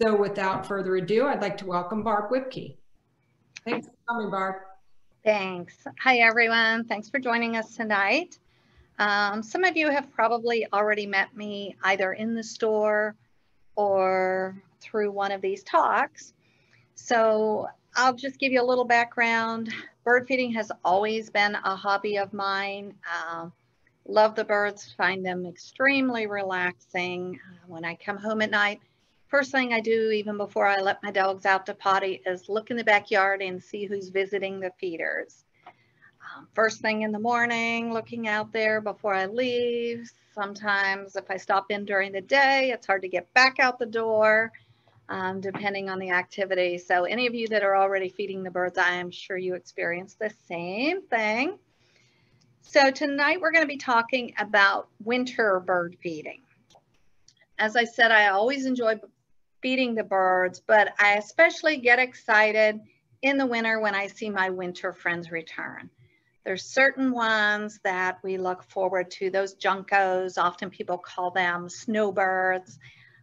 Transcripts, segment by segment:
So without further ado, I'd like to welcome Barb Whipkey. Thanks for coming, Barb. Thanks. Hi, everyone. Thanks for joining us tonight. Um, some of you have probably already met me either in the store or through one of these talks. So I'll just give you a little background. Bird feeding has always been a hobby of mine. Uh, love the birds, find them extremely relaxing. When I come home at night, first thing I do, even before I let my dogs out to potty, is look in the backyard and see who's visiting the feeders. Um, first thing in the morning, looking out there before I leave. Sometimes if I stop in during the day, it's hard to get back out the door, um, depending on the activity. So any of you that are already feeding the birds, I am sure you experience the same thing. So tonight we're going to be talking about winter bird feeding. As I said, I always enjoy feeding the birds, but I especially get excited in the winter when I see my winter friends return. There's certain ones that we look forward to, those juncos, often people call them snowbirds,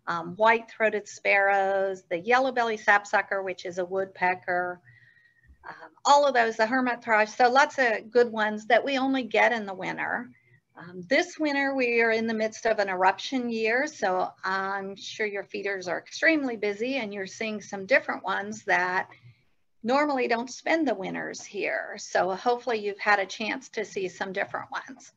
um, white-throated sparrows, the yellow-belly sapsucker, which is a woodpecker, um, all of those, the hermit thrush, so lots of good ones that we only get in the winter. Um, this winter, we are in the midst of an eruption year, so I'm sure your feeders are extremely busy and you're seeing some different ones that normally don't spend the winters here. So hopefully you've had a chance to see some different ones.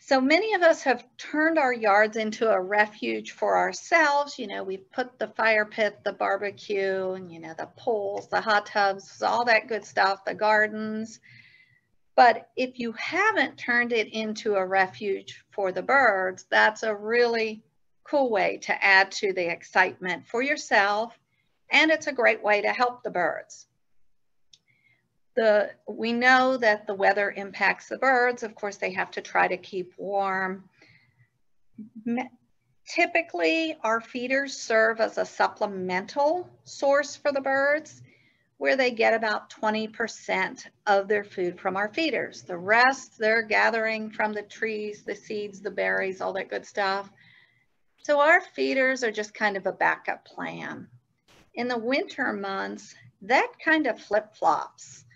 So many of us have turned our yards into a refuge for ourselves. You know, we've put the fire pit, the barbecue, and you know, the pools, the hot tubs, all that good stuff, the gardens, but if you haven't turned it into a refuge for the birds, that's a really cool way to add to the excitement for yourself. And it's a great way to help the birds. The, we know that the weather impacts the birds. Of course, they have to try to keep warm. Typically, our feeders serve as a supplemental source for the birds where they get about 20% of their food from our feeders. The rest they're gathering from the trees, the seeds, the berries, all that good stuff. So our feeders are just kind of a backup plan. In the winter months, that kind of flip-flops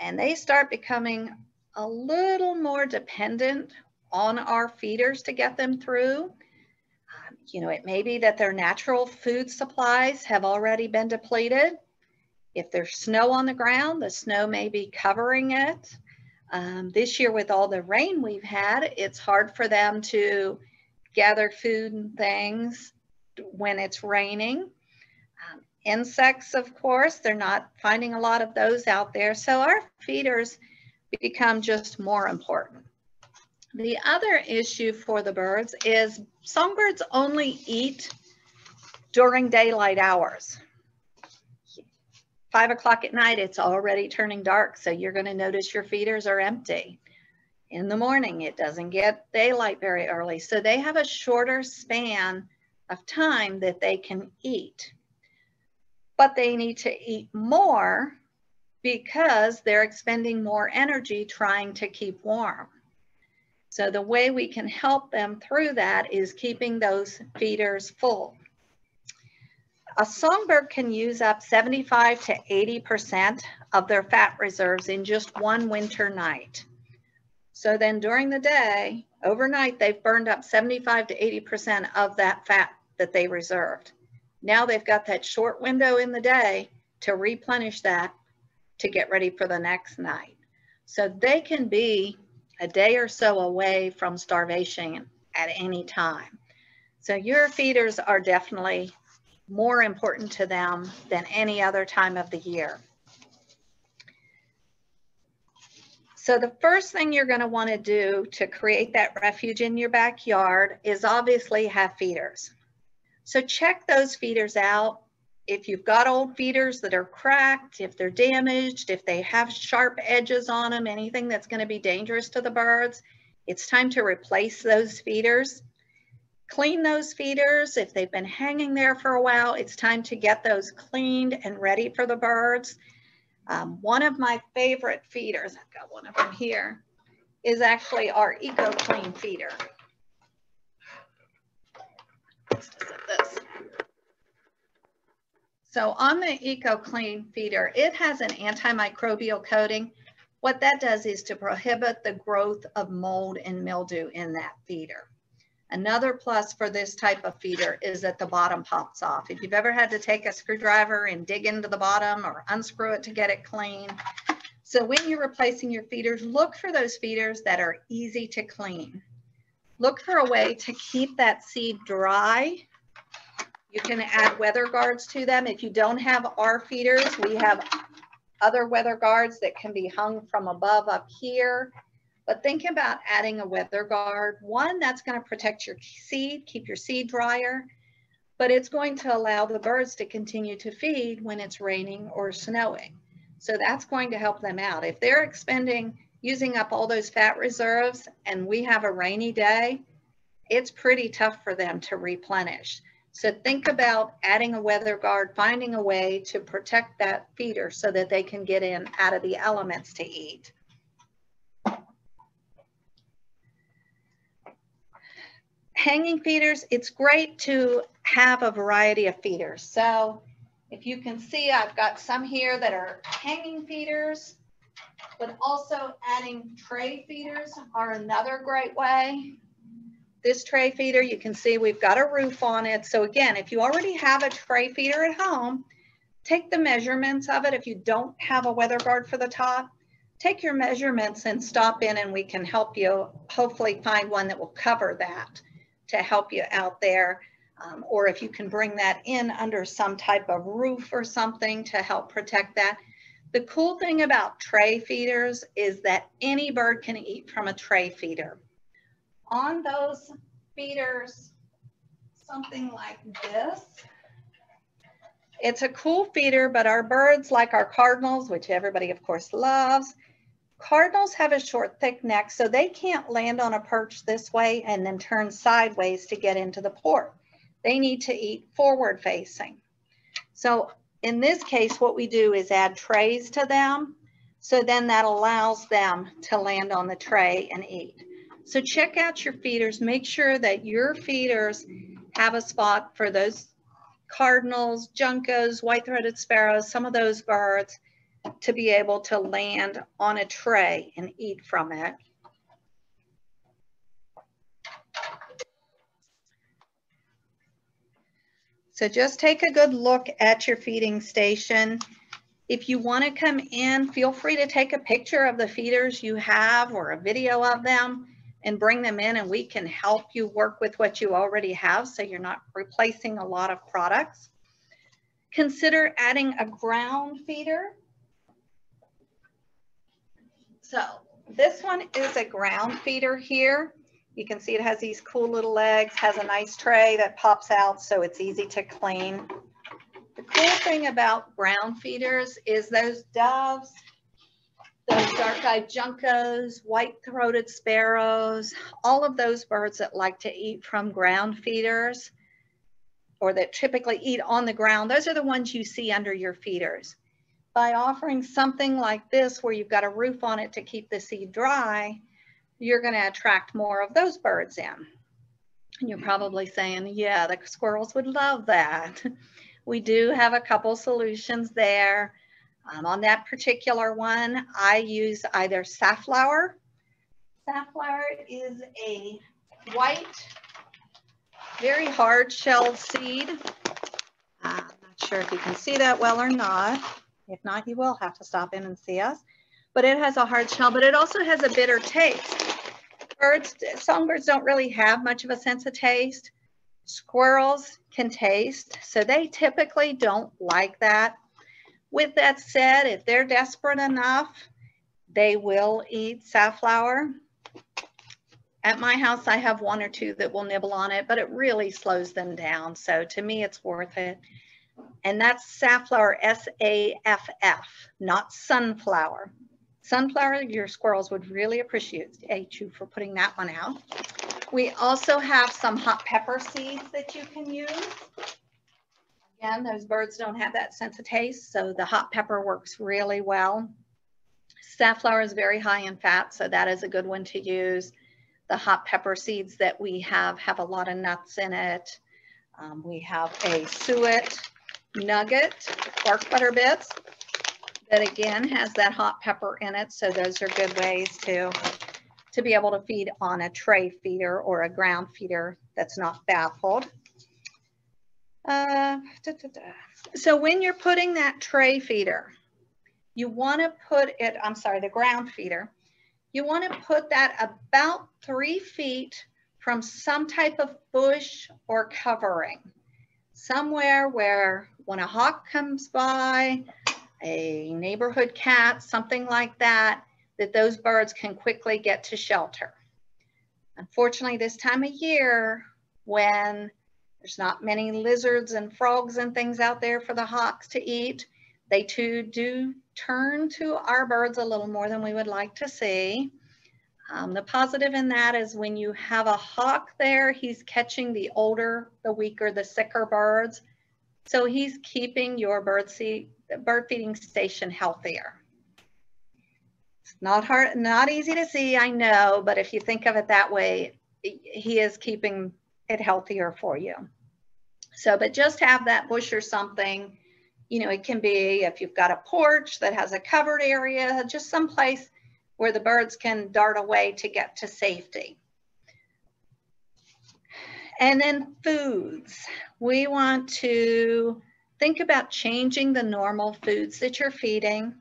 and they start becoming a little more dependent on our feeders to get them through. You know, it may be that their natural food supplies have already been depleted if there's snow on the ground, the snow may be covering it. Um, this year with all the rain we've had, it's hard for them to gather food and things when it's raining. Um, insects, of course, they're not finding a lot of those out there. So our feeders become just more important. The other issue for the birds is songbirds only eat during daylight hours five o'clock at night, it's already turning dark. So you're going to notice your feeders are empty. In the morning, it doesn't get daylight very early. So they have a shorter span of time that they can eat. But they need to eat more because they're expending more energy trying to keep warm. So the way we can help them through that is keeping those feeders full a songbird can use up 75 to 80% of their fat reserves in just one winter night. So then during the day, overnight, they've burned up 75 to 80% of that fat that they reserved. Now they've got that short window in the day to replenish that to get ready for the next night. So they can be a day or so away from starvation at any time. So your feeders are definitely more important to them than any other time of the year. So the first thing you're going to want to do to create that refuge in your backyard is obviously have feeders. So check those feeders out. If you've got old feeders that are cracked, if they're damaged, if they have sharp edges on them, anything that's going to be dangerous to the birds, it's time to replace those feeders clean those feeders. If they've been hanging there for a while, it's time to get those cleaned and ready for the birds. Um, one of my favorite feeders, I've got one of them here, is actually our EcoClean feeder. So on the EcoClean feeder, it has an antimicrobial coating. What that does is to prohibit the growth of mold and mildew in that feeder. Another plus for this type of feeder is that the bottom pops off. If you've ever had to take a screwdriver and dig into the bottom or unscrew it to get it clean. So when you're replacing your feeders, look for those feeders that are easy to clean. Look for a way to keep that seed dry you can add weather guards to them. If you don't have our feeders, we have other weather guards that can be hung from above up here. But think about adding a weather guard. One, that's going to protect your seed, keep your seed drier, but it's going to allow the birds to continue to feed when it's raining or snowing. So that's going to help them out. If they're expending, using up all those fat reserves and we have a rainy day, it's pretty tough for them to replenish. So think about adding a weather guard, finding a way to protect that feeder so that they can get in out of the elements to eat. Hanging feeders, it's great to have a variety of feeders. So if you can see, I've got some here that are hanging feeders, but also adding tray feeders are another great way this tray feeder, you can see we've got a roof on it. So again, if you already have a tray feeder at home, take the measurements of it. If you don't have a weather guard for the top, take your measurements and stop in and we can help you hopefully find one that will cover that to help you out there. Um, or if you can bring that in under some type of roof or something to help protect that. The cool thing about tray feeders is that any bird can eat from a tray feeder on those feeders something like this. It's a cool feeder, but our birds, like our cardinals, which everybody of course loves, cardinals have a short, thick neck, so they can't land on a perch this way and then turn sideways to get into the port. They need to eat forward facing. So in this case, what we do is add trays to them. So then that allows them to land on the tray and eat. So check out your feeders. Make sure that your feeders have a spot for those cardinals, juncos, white-throated sparrows, some of those birds to be able to land on a tray and eat from it. So just take a good look at your feeding station. If you want to come in, feel free to take a picture of the feeders you have or a video of them and bring them in and we can help you work with what you already have so you're not replacing a lot of products. Consider adding a ground feeder. So this one is a ground feeder here. You can see it has these cool little legs, has a nice tray that pops out so it's easy to clean. The cool thing about ground feeders is those doves those dark-eyed juncos, white-throated sparrows, all of those birds that like to eat from ground feeders or that typically eat on the ground, those are the ones you see under your feeders. By offering something like this where you've got a roof on it to keep the seed dry, you're going to attract more of those birds in. And you're probably saying, yeah, the squirrels would love that. We do have a couple solutions there. Um, on that particular one, I use either safflower. Safflower is a white, very hard shelled seed. I'm not sure if you can see that well or not. If not, you will have to stop in and see us. But it has a hard shell, but it also has a bitter taste. Birds, songbirds don't really have much of a sense of taste. Squirrels can taste, so they typically don't like that. With that said, if they're desperate enough, they will eat safflower. At my house, I have one or two that will nibble on it, but it really slows them down. So to me, it's worth it. And that's safflower, S-A-F-F, not sunflower. Sunflower, your squirrels would really appreciate you for putting that one out. We also have some hot pepper seeds that you can use. Again, those birds don't have that sense of taste, so the hot pepper works really well. Safflower is very high in fat, so that is a good one to use. The hot pepper seeds that we have have a lot of nuts in it. Um, we have a suet nugget bark butter bits that again has that hot pepper in it. So those are good ways to, to be able to feed on a tray feeder or a ground feeder that's not baffled. Uh, da, da, da. So when you're putting that tray feeder, you want to put it, I'm sorry, the ground feeder, you want to put that about three feet from some type of bush or covering, somewhere where when a hawk comes by, a neighborhood cat, something like that, that those birds can quickly get to shelter. Unfortunately, this time of year, when there's not many lizards and frogs and things out there for the hawks to eat, they too do turn to our birds a little more than we would like to see. Um, the positive in that is when you have a hawk there, he's catching the older, the weaker, the sicker birds. So he's keeping your bird, seed, bird feeding station healthier. It's not hard, not easy to see, I know, but if you think of it that way, he is keeping it healthier for you. So, but just have that bush or something, you know, it can be if you've got a porch that has a covered area, just someplace where the birds can dart away to get to safety. And then foods. We want to think about changing the normal foods that you're feeding.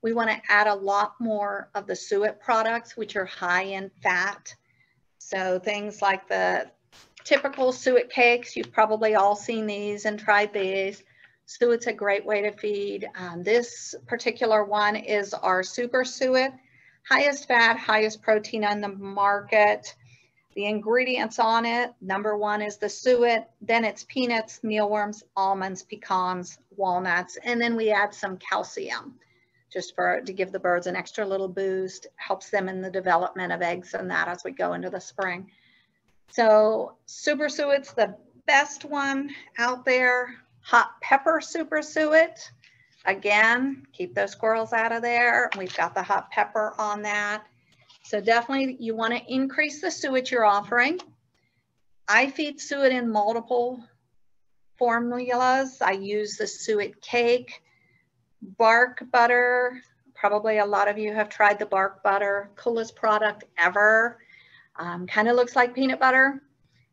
We want to add a lot more of the suet products, which are high in fat. So things like the typical suet cakes, you've probably all seen these and tried these. Suet's a great way to feed. Um, this particular one is our super suet, highest fat, highest protein on the market. The ingredients on it, number one is the suet, then it's peanuts, mealworms, almonds, pecans, walnuts, and then we add some calcium just for to give the birds an extra little boost, helps them in the development of eggs and that as we go into the spring. So super suet's the best one out there. Hot pepper super suet. Again, keep those squirrels out of there. We've got the hot pepper on that. So definitely you want to increase the suet you're offering. I feed suet in multiple formulas. I use the suet cake, bark butter. Probably a lot of you have tried the bark butter, coolest product ever. Um, kind of looks like peanut butter.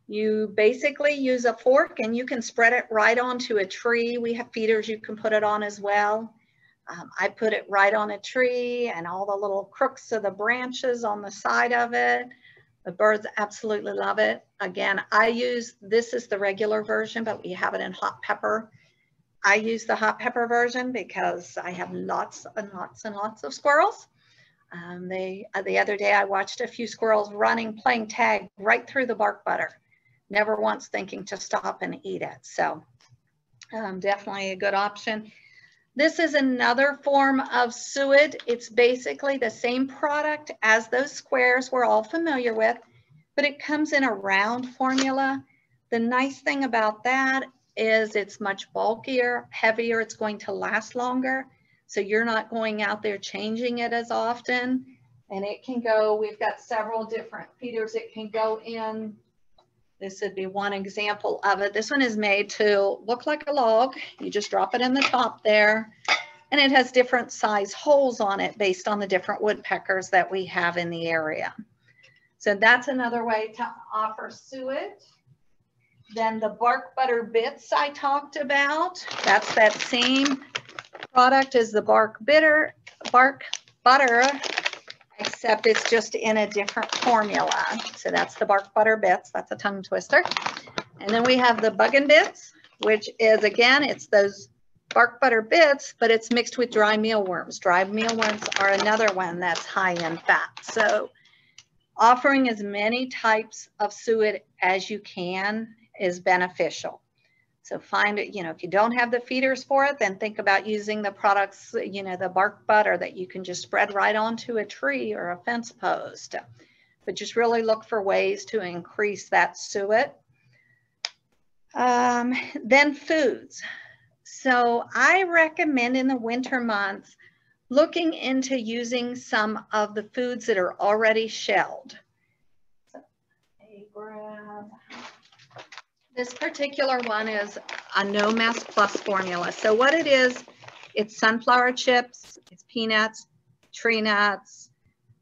You basically use a fork and you can spread it right onto a tree. We have feeders you can put it on as well. Um, I put it right on a tree and all the little crooks of the branches on the side of it. The birds absolutely love it. Again, I use, this is the regular version, but we have it in hot pepper. I use the hot pepper version because I have lots and lots and lots of squirrels. Um, they, uh, the other day I watched a few squirrels running, playing tag right through the bark butter, never once thinking to stop and eat it. So um, definitely a good option. This is another form of suet. It's basically the same product as those squares we're all familiar with, but it comes in a round formula. The nice thing about that is it's much bulkier, heavier, it's going to last longer. So you're not going out there changing it as often. And it can go, we've got several different feeders it can go in. This would be one example of it. This one is made to look like a log. You just drop it in the top there. And it has different size holes on it based on the different woodpeckers that we have in the area. So that's another way to offer suet. Then the bark butter bits I talked about, that's that same product as the bark bitter, bark butter, except it's just in a different formula. So that's the bark butter bits. That's a tongue twister. And then we have the buggin bits, which is again, it's those bark butter bits, but it's mixed with dry mealworms. Dry mealworms are another one that's high in fat. So offering as many types of suet as you can is beneficial. So find it, you know, if you don't have the feeders for it, then think about using the products, you know, the bark butter that you can just spread right onto a tree or a fence post. But just really look for ways to increase that suet. Um, then foods. So I recommend in the winter months looking into using some of the foods that are already shelled. So, grab this particular one is a No Mess Plus formula. So what it is, it's sunflower chips, it's peanuts, tree nuts,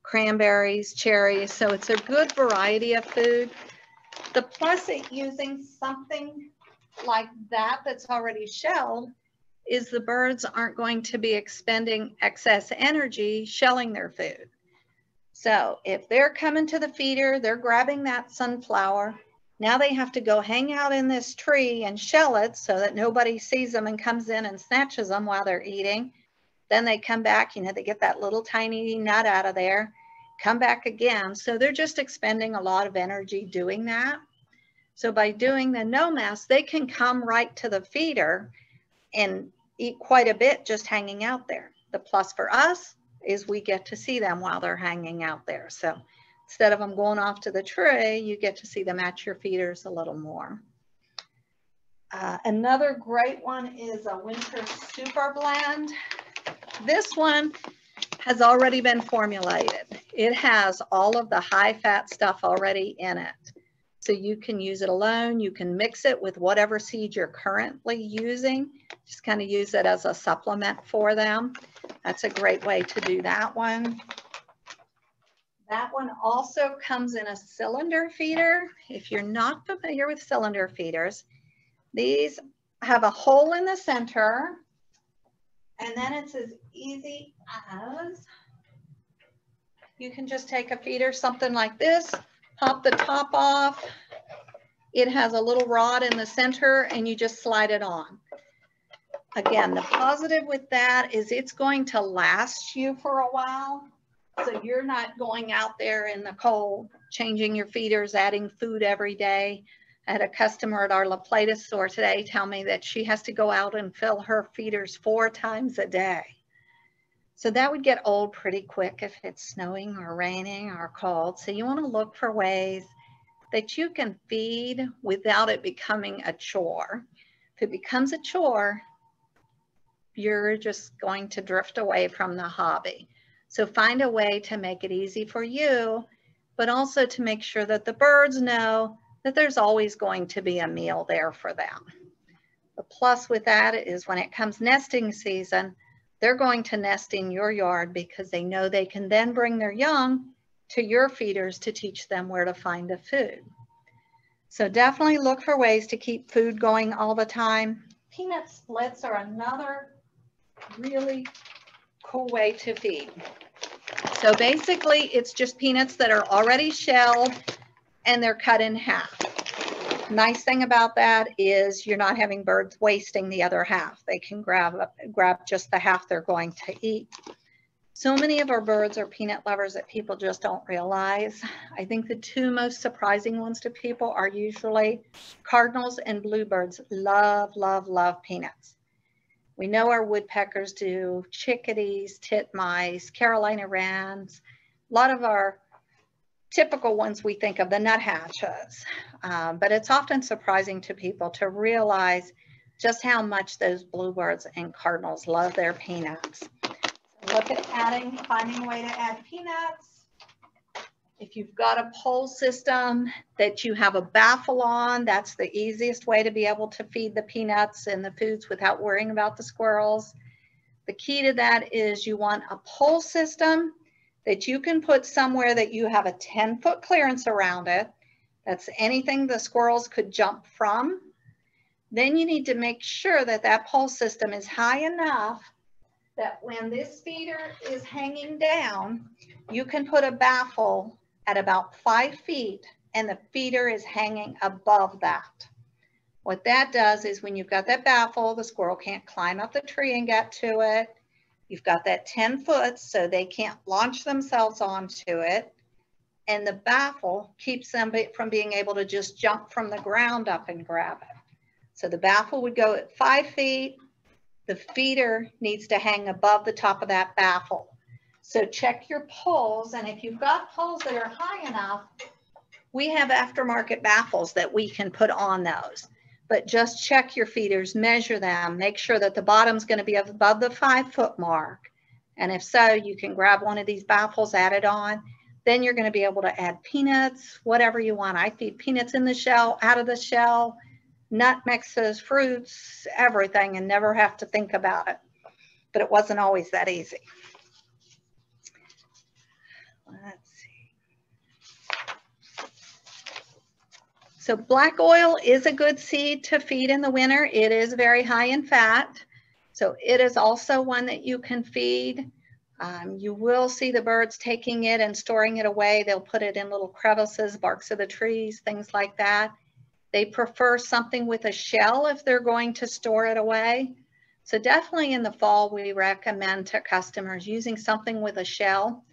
cranberries, cherries. So it's a good variety of food. The plus at using something like that that's already shelled is the birds aren't going to be expending excess energy shelling their food. So if they're coming to the feeder, they're grabbing that sunflower. Now they have to go hang out in this tree and shell it so that nobody sees them and comes in and snatches them while they're eating. Then they come back, you know, they get that little tiny nut out of there, come back again. So they're just expending a lot of energy doing that. So by doing the no mess, they can come right to the feeder and eat quite a bit just hanging out there. The plus for us is we get to see them while they're hanging out there. So instead of them going off to the tray, you get to see them at your feeders a little more. Uh, another great one is a winter super blend. This one has already been formulated. It has all of the high fat stuff already in it. So you can use it alone. You can mix it with whatever seed you're currently using. Just kind of use it as a supplement for them. That's a great way to do that one. That one also comes in a cylinder feeder. If you're not familiar with cylinder feeders, these have a hole in the center and then it's as easy as you can just take a feeder, something like this, pop the top off. It has a little rod in the center and you just slide it on. Again, the positive with that is it's going to last you for a while. So you're not going out there in the cold, changing your feeders, adding food every day. I had a customer at our La Plata store today tell me that she has to go out and fill her feeders four times a day. So that would get old pretty quick if it's snowing or raining or cold. So you want to look for ways that you can feed without it becoming a chore. If it becomes a chore, you're just going to drift away from the hobby. So find a way to make it easy for you, but also to make sure that the birds know that there's always going to be a meal there for them. The plus with that is when it comes nesting season, they're going to nest in your yard because they know they can then bring their young to your feeders to teach them where to find the food. So definitely look for ways to keep food going all the time. Peanut splits are another really cool way to feed. So basically it's just peanuts that are already shelled and they're cut in half. Nice thing about that is you're not having birds wasting the other half. They can grab, grab just the half they're going to eat. So many of our birds are peanut lovers that people just don't realize. I think the two most surprising ones to people are usually cardinals and bluebirds love, love, love peanuts. We know our woodpeckers do, chickadees, titmice, Carolina wrens. A lot of our typical ones we think of, the nuthatches. Um, but it's often surprising to people to realize just how much those bluebirds and cardinals love their peanuts. look at adding, finding a way to add peanuts. If you've got a pole system that you have a baffle on, that's the easiest way to be able to feed the peanuts and the foods without worrying about the squirrels. The key to that is you want a pole system that you can put somewhere that you have a 10 foot clearance around it. That's anything the squirrels could jump from. Then you need to make sure that that pole system is high enough that when this feeder is hanging down, you can put a baffle at about five feet and the feeder is hanging above that. What that does is when you've got that baffle, the squirrel can't climb up the tree and get to it. You've got that 10 foot so they can't launch themselves onto it. And the baffle keeps them from being able to just jump from the ground up and grab it. So the baffle would go at five feet. The feeder needs to hang above the top of that baffle. So check your poles. And if you've got poles that are high enough, we have aftermarket baffles that we can put on those but just check your feeders, measure them, make sure that the bottom's going to be above the five foot mark. And if so, you can grab one of these baffles, add it on. Then you're going to be able to add peanuts, whatever you want. I feed peanuts in the shell, out of the shell. nut mixes, fruits, everything, and never have to think about it. But it wasn't always that easy. Let's see. So black oil is a good seed to feed in the winter. It is very high in fat. So it is also one that you can feed. Um, you will see the birds taking it and storing it away. They'll put it in little crevices, barks of the trees, things like that. They prefer something with a shell if they're going to store it away. So definitely in the fall, we recommend to customers using something with a shell.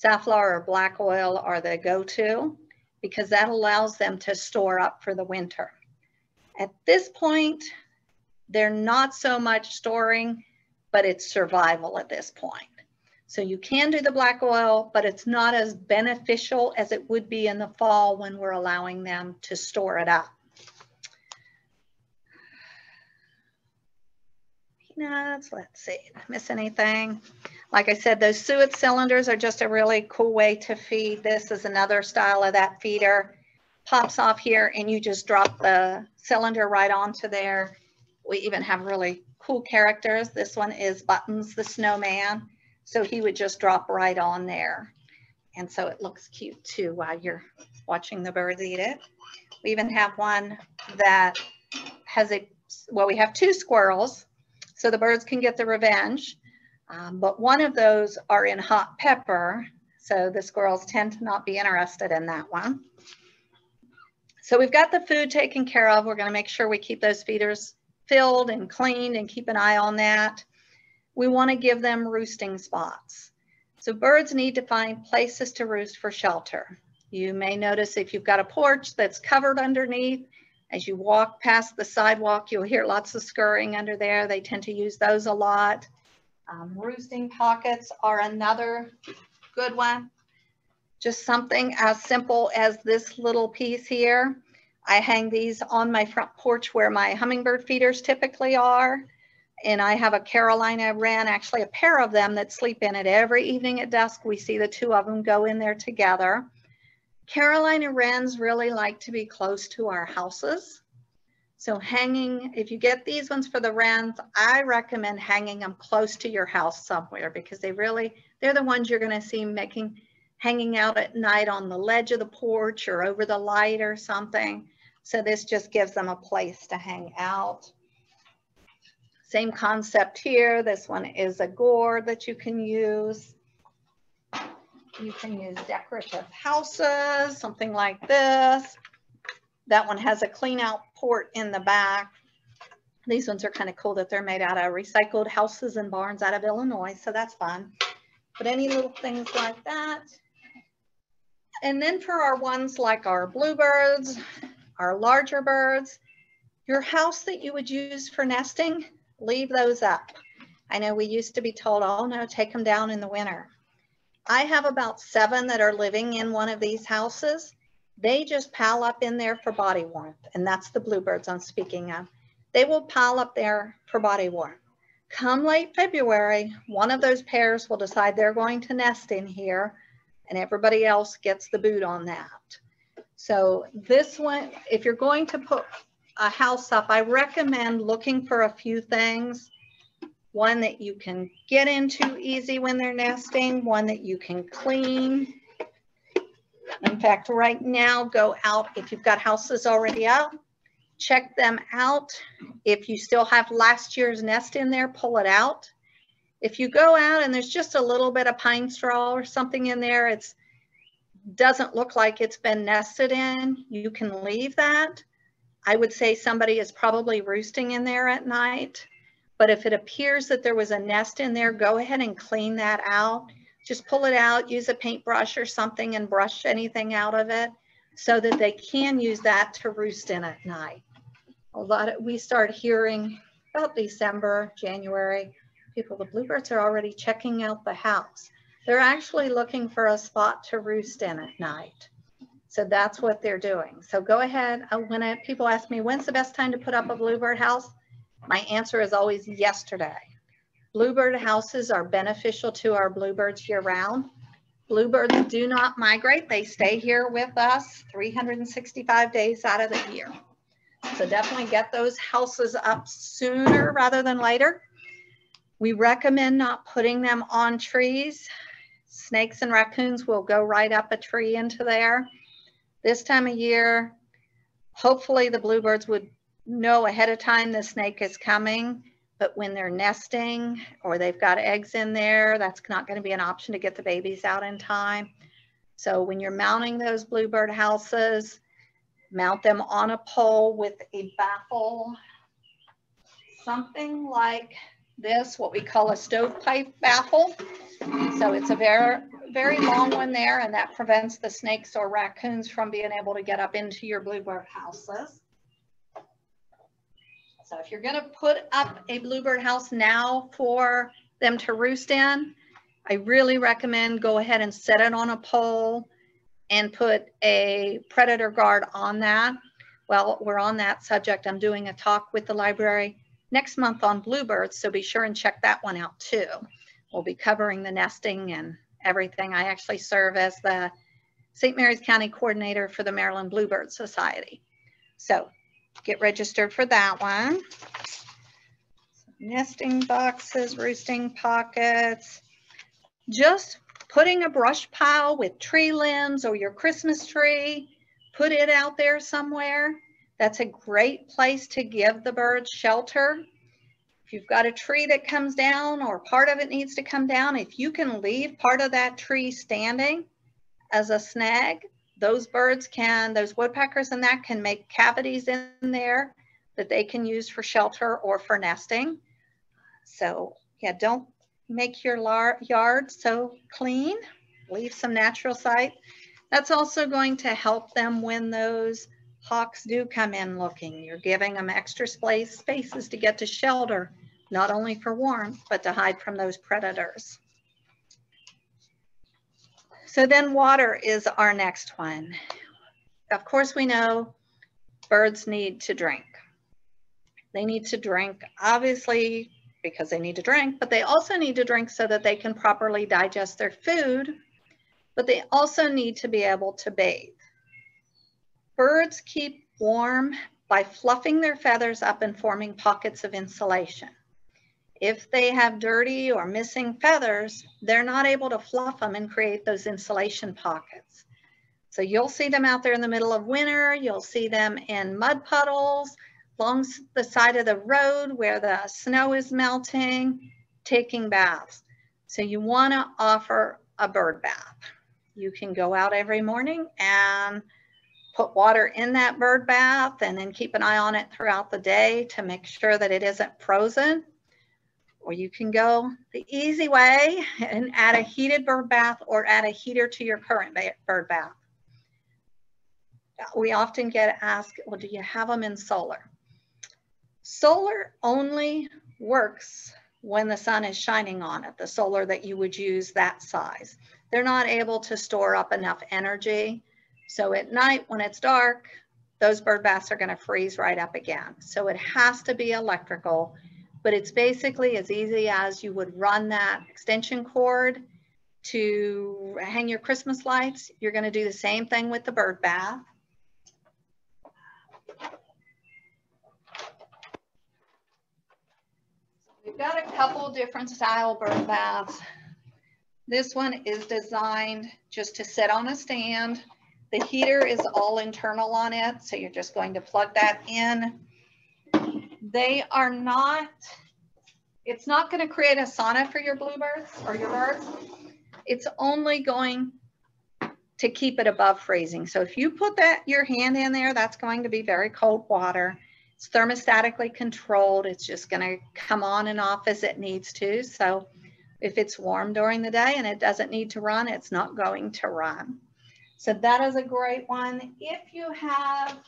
Safflower or black oil are the go-to because that allows them to store up for the winter. At this point, they're not so much storing, but it's survival at this point. So you can do the black oil, but it's not as beneficial as it would be in the fall when we're allowing them to store it up. Peanuts, let's see, did I miss anything? Like I said, those suet cylinders are just a really cool way to feed. This is another style of that feeder. Pops off here and you just drop the cylinder right onto there. We even have really cool characters. This one is Buttons the Snowman. So he would just drop right on there. And so it looks cute too while you're watching the birds eat it. We even have one that has a, well, we have two squirrels. So the birds can get the revenge. Um, but one of those are in hot pepper. So the squirrels tend to not be interested in that one. So we've got the food taken care of. We're gonna make sure we keep those feeders filled and cleaned and keep an eye on that we want to give them roosting spots. So birds need to find places to roost for shelter. You may notice if you've got a porch that's covered underneath, as you walk past the sidewalk, you'll hear lots of scurrying under there. They tend to use those a lot. Um, roosting pockets are another good one. Just something as simple as this little piece here. I hang these on my front porch where my hummingbird feeders typically are and I have a Carolina wren, actually a pair of them that sleep in it every evening at dusk. We see the two of them go in there together. Carolina wrens really like to be close to our houses. So hanging, if you get these ones for the wrens, I recommend hanging them close to your house somewhere because they really, they're the ones you're gonna see making, hanging out at night on the ledge of the porch or over the light or something. So this just gives them a place to hang out. Same concept here. This one is a gourd that you can use. You can use decorative houses, something like this. That one has a clean out port in the back. These ones are kind of cool that they're made out of recycled houses and barns out of Illinois, so that's fun. But any little things like that. And then for our ones like our bluebirds, our larger birds, your house that you would use for nesting, leave those up. I know we used to be told, oh no, take them down in the winter. I have about seven that are living in one of these houses. They just pile up in there for body warmth. And that's the bluebirds I'm speaking of. They will pile up there for body warmth. Come late February, one of those pairs will decide they're going to nest in here and everybody else gets the boot on that. So this one, if you're going to put a house up, I recommend looking for a few things. One that you can get into easy when they're nesting, one that you can clean. In fact, right now, go out if you've got houses already up, check them out. If you still have last year's nest in there, pull it out. If you go out and there's just a little bit of pine straw or something in there, it's doesn't look like it's been nested in, you can leave that. I would say somebody is probably roosting in there at night. But if it appears that there was a nest in there, go ahead and clean that out. Just pull it out, use a paintbrush or something and brush anything out of it so that they can use that to roost in at night. A lot of, we start hearing about December, January, people, the bluebirds are already checking out the house. They're actually looking for a spot to roost in at night. So that's what they're doing. So go ahead. Uh, when I, people ask me, when's the best time to put up a bluebird house? My answer is always yesterday. Bluebird houses are beneficial to our bluebirds year round. Bluebirds do not migrate. They stay here with us 365 days out of the year. So definitely get those houses up sooner rather than later. We recommend not putting them on trees. Snakes and raccoons will go right up a tree into there. This time of year, hopefully the bluebirds would know ahead of time the snake is coming, but when they're nesting or they've got eggs in there, that's not gonna be an option to get the babies out in time. So when you're mounting those bluebird houses, mount them on a pole with a baffle, something like this, what we call a stovepipe baffle. So it's a very, very long one there and that prevents the snakes or raccoons from being able to get up into your bluebird houses. So if you're gonna put up a bluebird house now for them to roost in, I really recommend go ahead and set it on a pole and put a predator guard on that. Well, we're on that subject. I'm doing a talk with the library next month on bluebirds, so be sure and check that one out too. We'll be covering the nesting and everything. I actually serve as the St. Mary's County Coordinator for the Maryland Bluebird Society. So get registered for that one. Nesting boxes, roosting pockets, just putting a brush pile with tree limbs or your Christmas tree, put it out there somewhere. That's a great place to give the birds shelter. If you've got a tree that comes down or part of it needs to come down, if you can leave part of that tree standing as a snag, those birds can, those woodpeckers and that can make cavities in there that they can use for shelter or for nesting. So yeah, don't make your yard so clean, leave some natural sight. That's also going to help them when those hawks do come in looking. You're giving them extra space, spaces to get to shelter, not only for warmth, but to hide from those predators. So then water is our next one. Of course, we know birds need to drink. They need to drink, obviously, because they need to drink, but they also need to drink so that they can properly digest their food, but they also need to be able to bathe. Birds keep warm by fluffing their feathers up and forming pockets of insulation. If they have dirty or missing feathers, they're not able to fluff them and create those insulation pockets. So you'll see them out there in the middle of winter. You'll see them in mud puddles along the side of the road where the snow is melting, taking baths. So you want to offer a bird bath. You can go out every morning and put water in that bird bath and then keep an eye on it throughout the day to make sure that it isn't frozen or you can go the easy way and add a heated bird bath or add a heater to your current bird bath. We often get asked, well, do you have them in solar? Solar only works when the sun is shining on it, the solar that you would use that size. They're not able to store up enough energy. So at night when it's dark, those bird baths are gonna freeze right up again. So it has to be electrical but it's basically as easy as you would run that extension cord to hang your Christmas lights. You're gonna do the same thing with the bird bath. We've got a couple different style bird baths. This one is designed just to sit on a stand. The heater is all internal on it, so you're just going to plug that in they are not, it's not going to create a sauna for your bluebirds or your birds. It's only going to keep it above freezing. So if you put that your hand in there, that's going to be very cold water. It's thermostatically controlled. It's just going to come on and off as it needs to. So if it's warm during the day and it doesn't need to run, it's not going to run. So that is a great one. If you have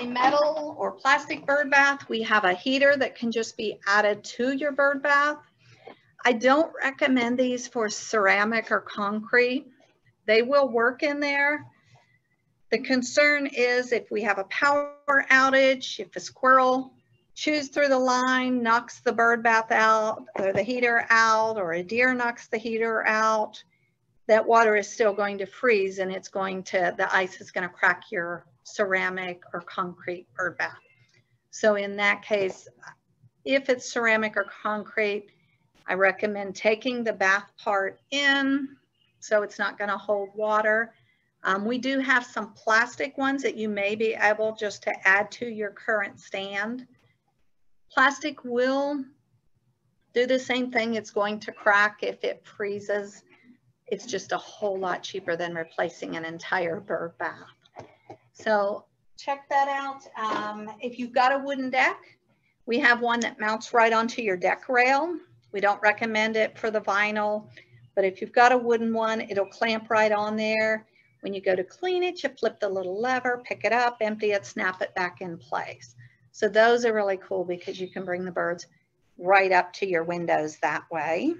a metal or plastic bird bath. We have a heater that can just be added to your bird bath. I don't recommend these for ceramic or concrete. They will work in there. The concern is if we have a power outage, if a squirrel chews through the line, knocks the bird bath out or the heater out, or a deer knocks the heater out, that water is still going to freeze and it's going to, the ice is going to crack your ceramic or concrete bird bath. So in that case, if it's ceramic or concrete, I recommend taking the bath part in so it's not going to hold water. Um, we do have some plastic ones that you may be able just to add to your current stand. Plastic will do the same thing. It's going to crack if it freezes. It's just a whole lot cheaper than replacing an entire bird bath. So check that out. Um, if you've got a wooden deck, we have one that mounts right onto your deck rail. We don't recommend it for the vinyl, but if you've got a wooden one, it'll clamp right on there. When you go to clean it, you flip the little lever, pick it up, empty it, snap it back in place. So those are really cool because you can bring the birds right up to your windows that way.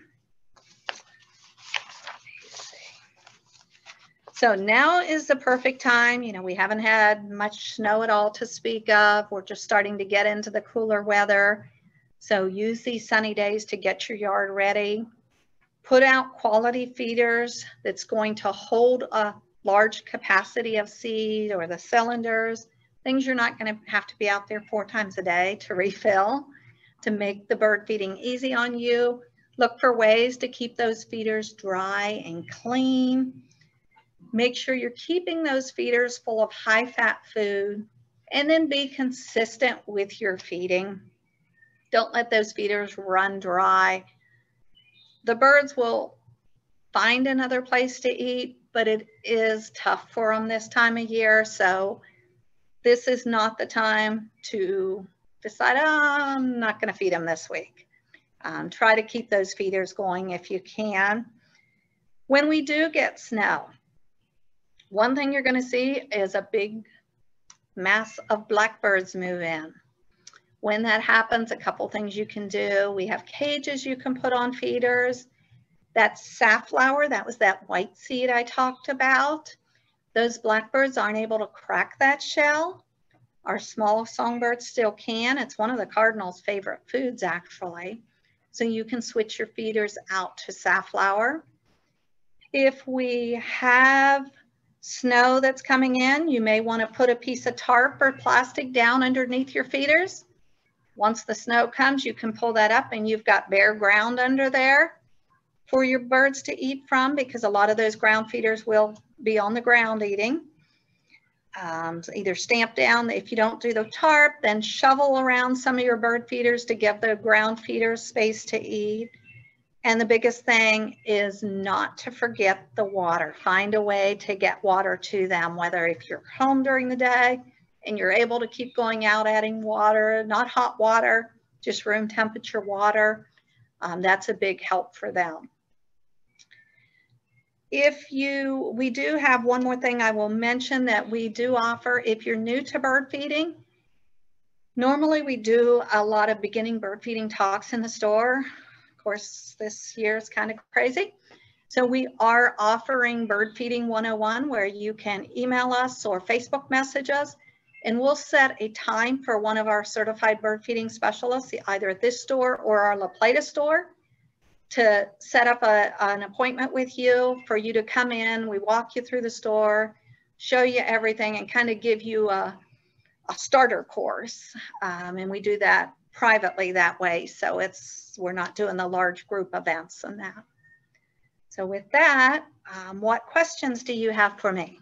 So now is the perfect time. You know, we haven't had much snow at all to speak of. We're just starting to get into the cooler weather. So use these sunny days to get your yard ready. Put out quality feeders that's going to hold a large capacity of seed or the cylinders, things you're not going to have to be out there four times a day to refill to make the bird feeding easy on you. Look for ways to keep those feeders dry and clean. Make sure you're keeping those feeders full of high fat food and then be consistent with your feeding. Don't let those feeders run dry. The birds will find another place to eat, but it is tough for them this time of year. So this is not the time to decide, oh, I'm not going to feed them this week. Um, try to keep those feeders going if you can. When we do get snow, one thing you're going to see is a big mass of blackbirds move in. When that happens, a couple things you can do. We have cages you can put on feeders. That safflower, that was that white seed I talked about. Those blackbirds aren't able to crack that shell. Our small songbirds still can. It's one of the cardinal's favorite foods, actually. So you can switch your feeders out to safflower. If we have snow that's coming in, you may want to put a piece of tarp or plastic down underneath your feeders. Once the snow comes, you can pull that up and you've got bare ground under there for your birds to eat from because a lot of those ground feeders will be on the ground eating. Um, so either stamp down, if you don't do the tarp, then shovel around some of your bird feeders to give the ground feeders space to eat. And the biggest thing is not to forget the water. Find a way to get water to them, whether if you're home during the day and you're able to keep going out adding water, not hot water, just room temperature water. Um, that's a big help for them if you, we do have one more thing I will mention that we do offer if you're new to bird feeding. Normally we do a lot of beginning bird feeding talks in the store. Course, this year is kind of crazy. So we are offering Bird Feeding 101 where you can email us or Facebook message us and we'll set a time for one of our certified bird feeding specialists, either at this store or our La Plata store to set up a, an appointment with you for you to come in. We walk you through the store, show you everything, and kind of give you a, a starter course. Um, and we do that privately that way. So it's we're not doing the large group events and that. So with that, um, what questions do you have for me?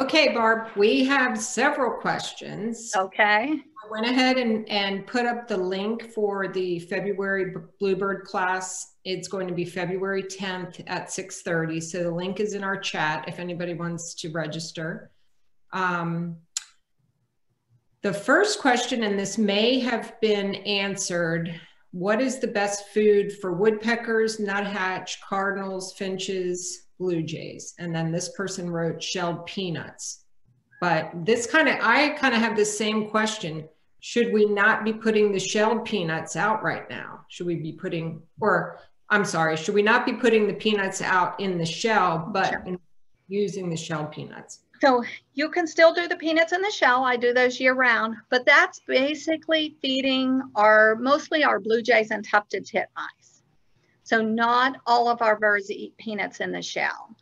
Okay, Barb, we have several questions. Okay. I went ahead and, and put up the link for the February Bluebird class. It's going to be February 10th at 6.30. So the link is in our chat if anybody wants to register. Um, the first question, and this may have been answered, what is the best food for woodpeckers, nuthatch, cardinals, finches, blue jays. And then this person wrote shelled peanuts. But this kind of, I kind of have the same question. Should we not be putting the shelled peanuts out right now? Should we be putting, or I'm sorry, should we not be putting the peanuts out in the shell, but sure. using the shelled peanuts? So you can still do the peanuts in the shell. I do those year round, but that's basically feeding our, mostly our blue jays and tufted titmice. So not all of our birds eat peanuts in the shell.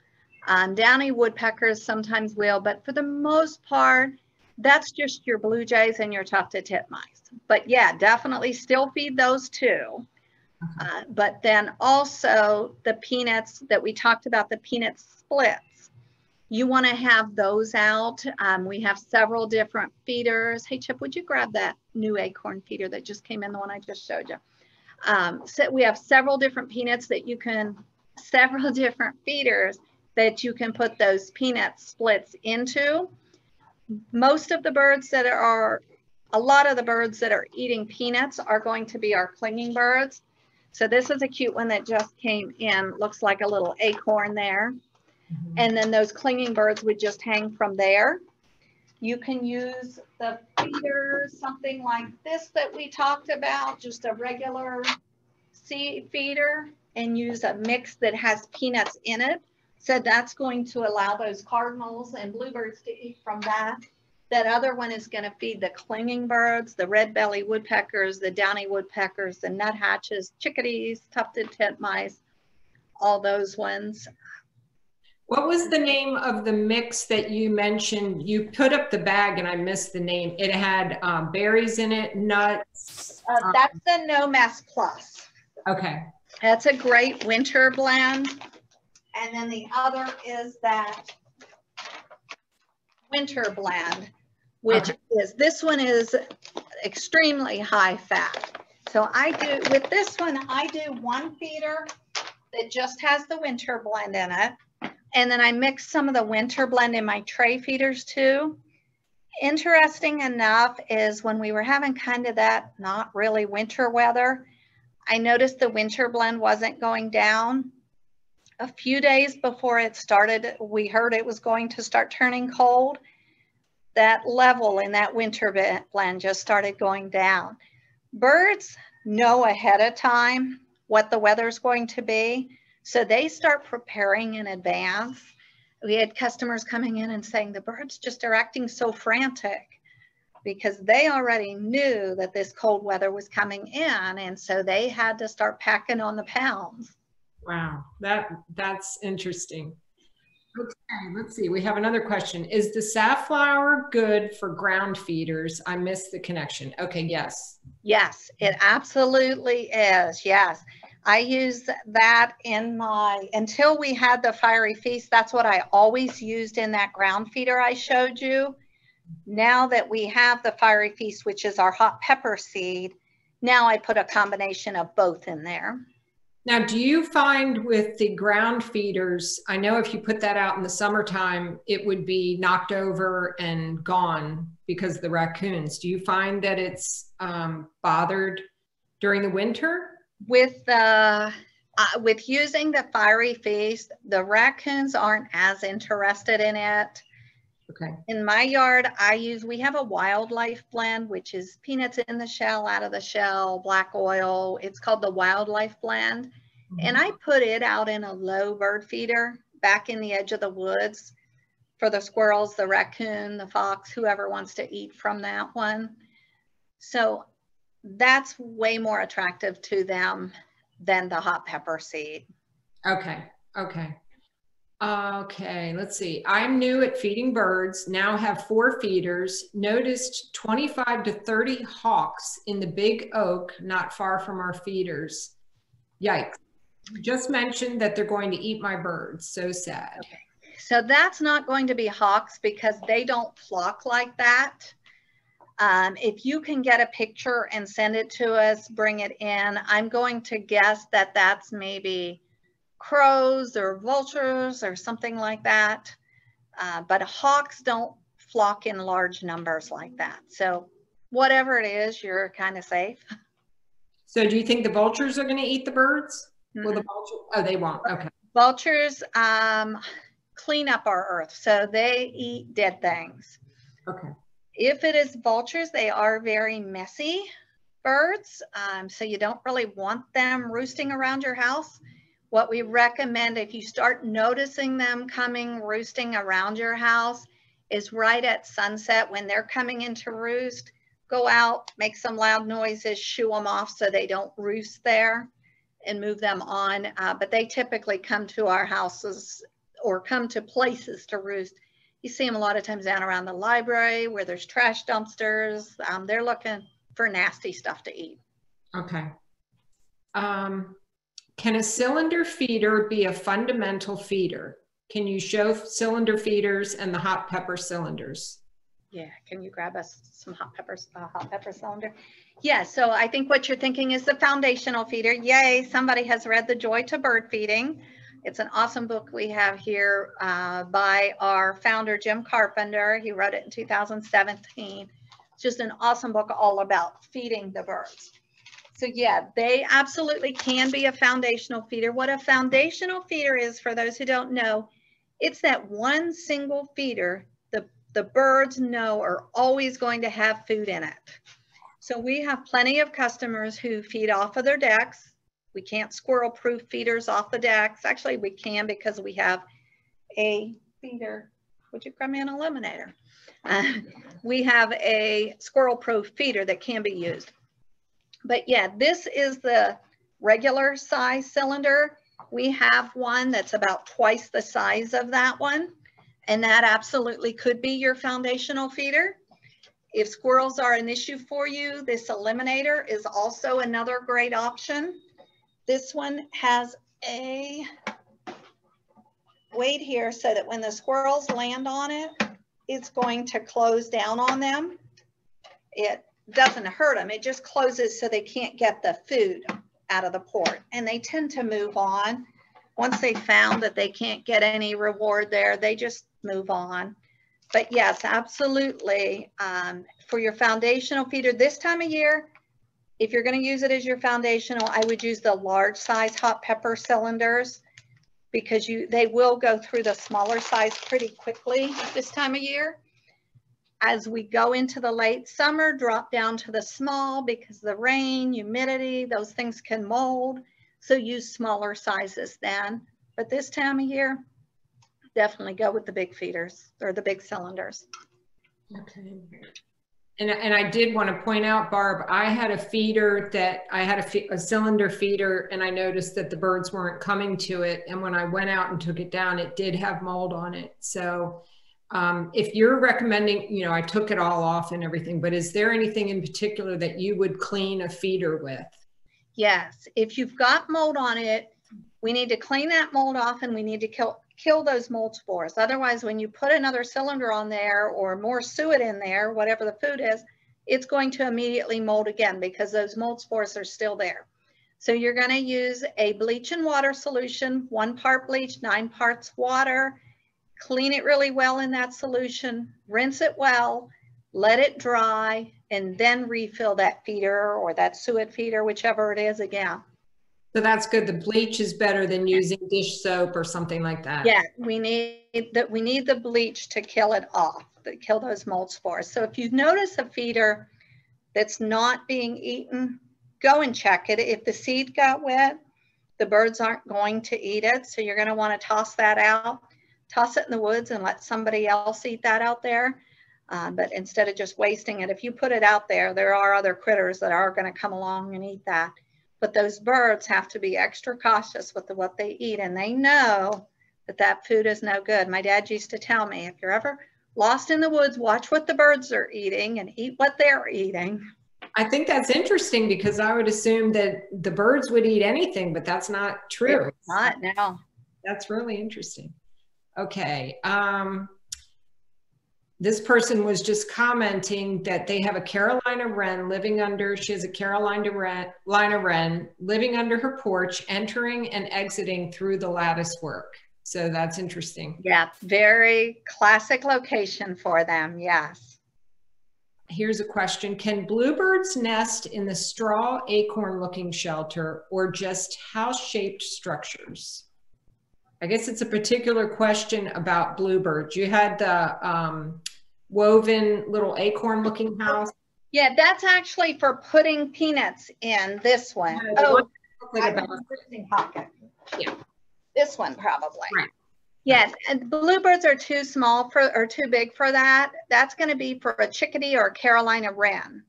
Um, downy woodpeckers sometimes will, but for the most part, that's just your blue jays and your tufted titmice. But yeah, definitely still feed those too. Uh, but then also the peanuts that we talked about, the peanut splits. You want to have those out. Um, we have several different feeders. Hey, Chip, would you grab that new acorn feeder that just came in, the one I just showed you? Um, so we have several different peanuts that you can, several different feeders that you can put those peanut splits into. Most of the birds that are, a lot of the birds that are eating peanuts are going to be our clinging birds. So this is a cute one that just came in. Looks like a little acorn there. Mm -hmm. And then those clinging birds would just hang from there. You can use the feeder, something like this that we talked about, just a regular seed feeder and use a mix that has peanuts in it. So that's going to allow those cardinals and bluebirds to eat from that. That other one is going to feed the clinging birds, the red belly woodpeckers, the downy woodpeckers, the nuthatches, chickadees, tufted titmice, all those ones. What was the name of the mix that you mentioned? You put up the bag and I missed the name. It had um, berries in it, nuts. Uh, um, that's the No Mess Plus. Okay. That's a great winter blend. And then the other is that winter blend which okay. is this one is extremely high fat. So I do, with this one, I do one feeder that just has the winter blend in it. And then I mix some of the winter blend in my tray feeders too. Interesting enough is when we were having kind of that not really winter weather, I noticed the winter blend wasn't going down. A few days before it started, we heard it was going to start turning cold that level in that winter blend just started going down. Birds know ahead of time what the weather's going to be, so they start preparing in advance. We had customers coming in and saying the birds just are acting so frantic because they already knew that this cold weather was coming in and so they had to start packing on the pounds. Wow, that that's interesting. Okay, let's see. We have another question. Is the safflower good for ground feeders? I missed the connection. Okay, yes. Yes, it absolutely is. Yes. I use that in my, until we had the fiery feast, that's what I always used in that ground feeder I showed you. Now that we have the fiery feast, which is our hot pepper seed, now I put a combination of both in there. Now, do you find with the ground feeders, I know if you put that out in the summertime, it would be knocked over and gone because of the raccoons. Do you find that it's um, bothered during the winter? With the uh, with using the fiery feast, the raccoons aren't as interested in it. Okay. In my yard, I use, we have a wildlife blend, which is peanuts in the shell, out of the shell, black oil. It's called the wildlife blend. Mm -hmm. And I put it out in a low bird feeder back in the edge of the woods for the squirrels, the raccoon, the fox, whoever wants to eat from that one. So that's way more attractive to them than the hot pepper seed. Okay, okay. Okay, let's see. I'm new at feeding birds, now have four feeders. Noticed 25 to 30 hawks in the big oak not far from our feeders. Yikes. Just mentioned that they're going to eat my birds. So sad. Okay. So that's not going to be hawks because they don't flock like that. Um, if you can get a picture and send it to us, bring it in. I'm going to guess that that's maybe crows or vultures or something like that. Uh, but hawks don't flock in large numbers like that. So whatever it is, you're kind of safe. So do you think the vultures are going to eat the birds? Mm -hmm. Will the mm-hmm. vulture? Oh, they won't. Okay. Vultures um, clean up our earth, so they eat dead things. Okay. If it is vultures, they are very messy birds, um, so you don't really want them roosting around your house. What we recommend if you start noticing them coming roosting around your house is right at sunset when they're coming into roost, go out, make some loud noises, shoo them off so they don't roost there and move them on. Uh, but they typically come to our houses or come to places to roost You see them a lot of times down around the library where there's trash dumpsters. Um, they're looking for nasty stuff to eat. Okay. Um, can a cylinder feeder be a fundamental feeder? Can you show cylinder feeders and the hot pepper cylinders? Yeah, can you grab us some hot peppers, uh, hot pepper cylinder? Yeah, so I think what you're thinking is the foundational feeder. Yay, somebody has read The Joy to Bird Feeding. It's an awesome book we have here uh, by our founder, Jim Carpenter. He wrote it in 2017. It's just an awesome book all about feeding the birds. So yeah, they absolutely can be a foundational feeder. What a foundational feeder is, for those who don't know, it's that one single feeder the, the birds know are always going to have food in it. So we have plenty of customers who feed off of their decks. We can't squirrel proof feeders off the decks. Actually, we can because we have a feeder. Would you grab me an eliminator? Uh, we have a squirrel proof feeder that can be used. But yeah, this is the regular size cylinder. We have one that's about twice the size of that one. And that absolutely could be your foundational feeder. If squirrels are an issue for you, this eliminator is also another great option. This one has a weight here so that when the squirrels land on it, it's going to close down on them. It doesn't hurt them. It just closes so they can't get the food out of the port. And they tend to move on. Once they found that they can't get any reward there, they just move on. But yes, absolutely. Um, for your foundational feeder this time of year, if you're going to use it as your foundational, I would use the large size hot pepper cylinders because you they will go through the smaller size pretty quickly this time of year. As we go into the late summer, drop down to the small because the rain, humidity, those things can mold. So use smaller sizes then. But this time of year, definitely go with the big feeders or the big cylinders. Okay. And, and I did want to point out, Barb, I had a feeder that I had a, a, cylinder feeder and I noticed that the birds weren't coming to it. And when I went out and took it down, it did have mold on it. So um, if you're recommending, you know, I took it all off and everything, but is there anything in particular that you would clean a feeder with? Yes. If you've got mold on it, we need to clean that mold off and we need to kill kill those mold spores. Otherwise, when you put another cylinder on there or more suet in there, whatever the food is, it's going to immediately mold again because those mold spores are still there. So you're going to use a bleach and water solution, one part bleach, nine parts water, clean it really well in that solution, rinse it well, let it dry, and then refill that feeder or that suet feeder, whichever it is again. So that's good. The bleach is better than using dish soap or something like that. Yeah, we need that. We need the bleach to kill it off, to kill those mold spores. So if you notice a feeder that's not being eaten, go and check it. If the seed got wet, the birds aren't going to eat it. So you're going to want to toss that out, toss it in the woods and let somebody else eat that out there. Uh, but instead of just wasting it, if you put it out there, there are other critters that are going to come along and eat that. But those birds have to be extra cautious with the, what they eat, and they know that that food is no good. My dad used to tell me, if you're ever lost in the woods, watch what the birds are eating and eat what they're eating. I think that's interesting because I would assume that the birds would eat anything, but that's not true. It's not now. That's really interesting. Okay. Um, this person was just commenting that they have a Carolina wren living under, she has a Carolina wren, Lina wren living under her porch, entering and exiting through the lattice work. So that's interesting. Yeah, very classic location for them, yes. Here's a question. Can bluebirds nest in the straw acorn looking shelter or just house shaped structures? I guess it's a particular question about bluebirds. You had the um, woven little acorn looking house. Yeah, that's actually for putting peanuts in this one. oh, like pocket. Yeah. This one probably. Right. Yes, and bluebirds are too small for or too big for that. That's going to be for a chickadee or a Carolina wren.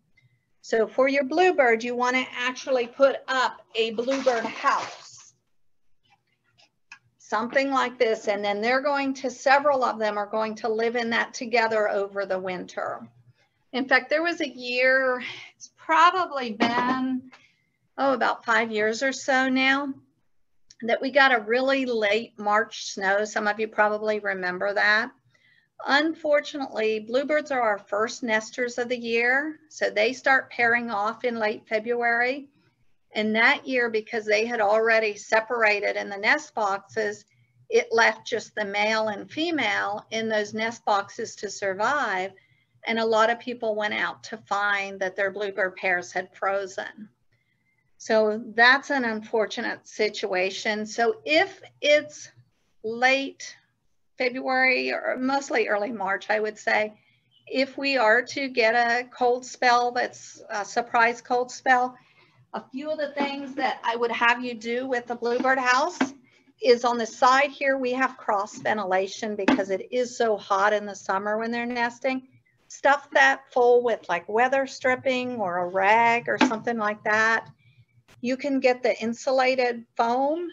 So for your bluebird, you want to actually put up a bluebird house. Something like this. And then they're going to, several of them are going to live in that together over the winter. In fact, there was a year, it's probably been, oh, about five years or so now, that we got a really late March snow. Some of you probably remember that. Unfortunately, bluebirds are our first nesters of the year. So they start pairing off in late February. And that year, because they had already separated in the nest boxes, it left just the male and female in those nest boxes to survive. And a lot of people went out to find that their bluebird pairs had frozen. So that's an unfortunate situation. So if it's late February or mostly early March, I would say, if we are to get a cold spell that's a surprise cold spell, a few of the things that I would have you do with the bluebird house is on the side here, we have cross ventilation because it is so hot in the summer when they're nesting. Stuff that full with like weather stripping or a rag or something like that. You can get the insulated foam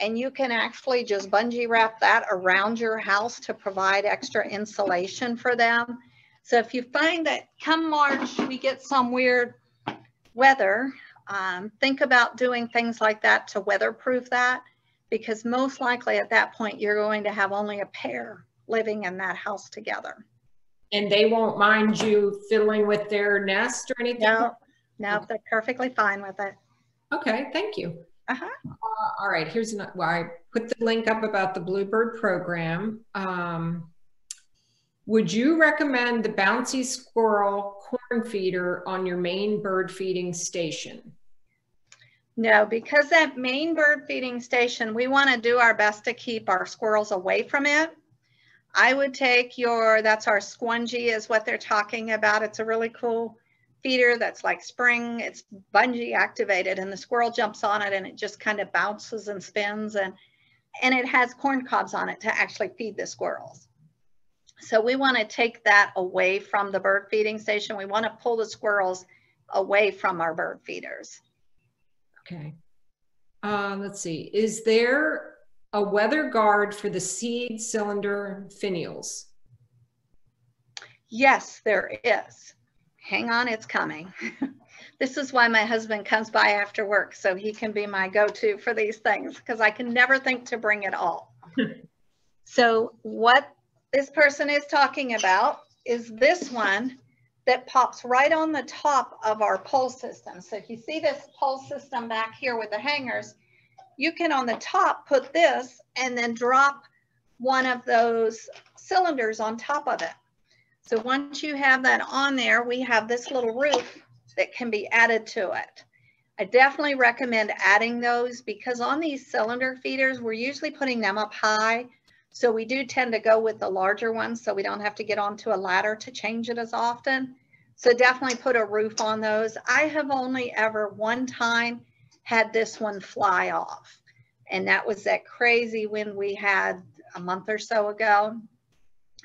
and you can actually just bungee wrap that around your house to provide extra insulation for them. So if you find that come March, we get some weird weather, um, think about doing things like that to weatherproof that because most likely at that point you're going to have only a pair living in that house together. And they won't mind you fiddling with their nest or anything? No, no, they're perfectly fine with it. Okay, thank you. Uh-huh. Uh, all right, here's an, well, I put the link up about the Bluebird program. Um, would you recommend the Bouncy Squirrel corn feeder on your main bird feeding station? No, because that main bird feeding station, we want to do our best to keep our squirrels away from it. I would take your, that's our Squngee is what they're talking about. It's a really cool feeder that's like spring. It's bungee activated and the squirrel jumps on it and it just kind of bounces and spins and, and it has corn cobs on it to actually feed the squirrels. So we want to take that away from the bird feeding station. We want to pull the squirrels away from our bird feeders. Okay. Uh, let's see. Is there a weather guard for the seed cylinder finials? Yes, there is. Hang on, it's coming. this is why my husband comes by after work so he can be my go-to for these things because I can never think to bring it all. so what this person is talking about is this one that pops right on the top of our pole system. So if you see this pole system back here with the hangers, you can on the top put this and then drop one of those cylinders on top of it. So once you have that on there, we have this little roof that can be added to it. I definitely recommend adding those because on these cylinder feeders, we're usually putting them up high. So we do tend to go with the larger ones so we don't have to get onto a ladder to change it as often. So definitely put a roof on those. I have only ever one time had this one fly off. And that was that crazy wind we had a month or so ago.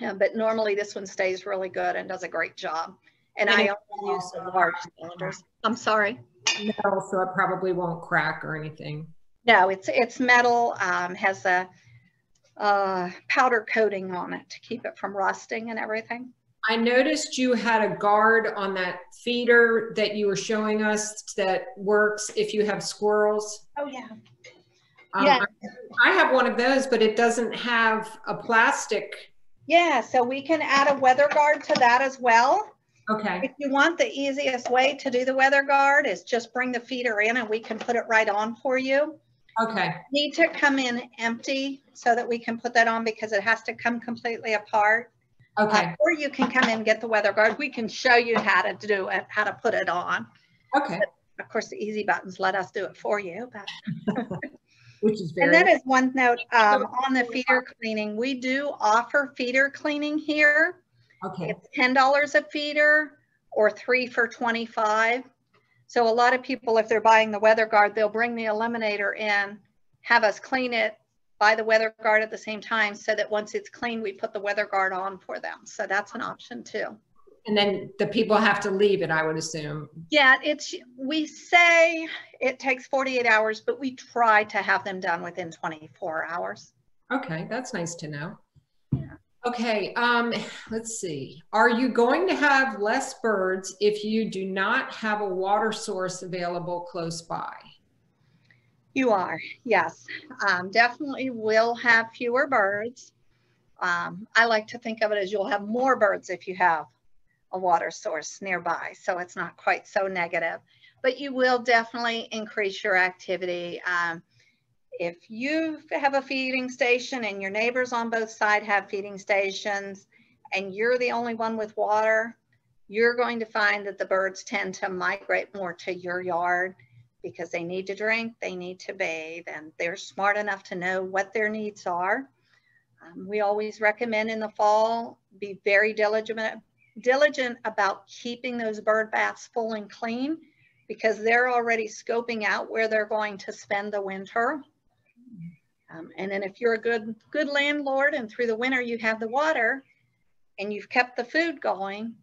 Uh, but normally this one stays really good and does a great job. And, and I only use large cylinders. I'm sorry. Metal, so it probably won't crack or anything. No, it's it's metal, um, has a uh, powder coating on it to keep it from rusting and everything. I noticed you had a guard on that feeder that you were showing us that works if you have squirrels. Oh yeah. Um, yeah. I have one of those, but it doesn't have a plastic. Yeah, so we can add a weather guard to that as well. Okay. If you want the easiest way to do the weather guard is just bring the feeder in and we can put it right on for you. Okay. Need to come in empty so that we can put that on because it has to come completely apart. Okay. Uh, or you can come in and get the weather guard. We can show you how to do it, how to put it on. Okay. But of course, the easy buttons let us do it for you. But Which is very. And that is one note um, on the feeder cleaning. We do offer feeder cleaning here. Okay. It's ten dollars a feeder or three for twenty-five. So a lot of people, if they're buying the weather guard, they'll bring the eliminator in, have us clean it, buy the weather guard at the same time so that once it's clean, we put the weather guard on for them. So that's an option too. And then the people have to leave it, I would assume. Yeah, it's we say it takes 48 hours, but we try to have them done within 24 hours. Okay, that's nice to know. Okay, um, let's see. Are you going to have less birds if you do not have a water source available close by? You are, yes. Um, definitely will have fewer birds. Um, I like to think of it as you'll have more birds if you have a water source nearby, so it's not quite so negative. But you will definitely increase your activity. Um, if you have a feeding station and your neighbors on both sides have feeding stations and you're the only one with water, you're going to find that the birds tend to migrate more to your yard because they need to drink, they need to bathe, and they're smart enough to know what their needs are. Um, we always recommend in the fall, be very diligent, diligent about keeping those bird baths full and clean because they're already scoping out where they're going to spend the winter. Um, and then if you're a good, good landlord and through the winter you have the water and you've kept the food going,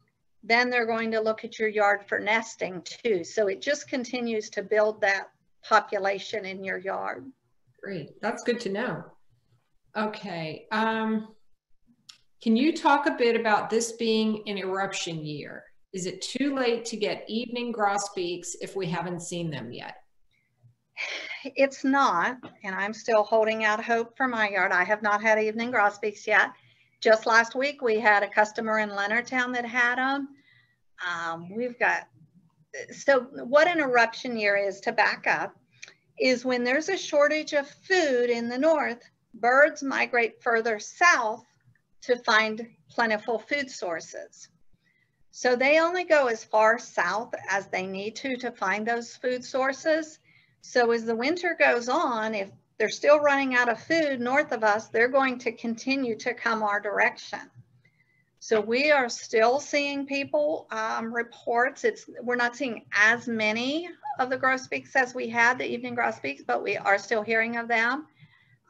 then they're going to look at your yard for nesting too. So it just continues to build that population in your yard. Great, that's good to know. Okay, um, can you talk a bit about this being an eruption year? Is it too late to get evening grosbeaks if we haven't seen them yet? It's not, and I'm still holding out hope for my yard. I have not had evening grosbeaks yet. Just last week, we had a customer in Leonardtown that had them. Um, we've got, so what an eruption year is to back up is when there's a shortage of food in the north, birds migrate further south to find plentiful food sources. So they only go as far south as they need to to find those food sources. So as the winter goes on, if they're still running out of food north of us, they're going to continue to come our direction. So we are still seeing people um, reports. It's we're not seeing as many of the grosbeaks as we had the evening grosbeaks, but we are still hearing of them.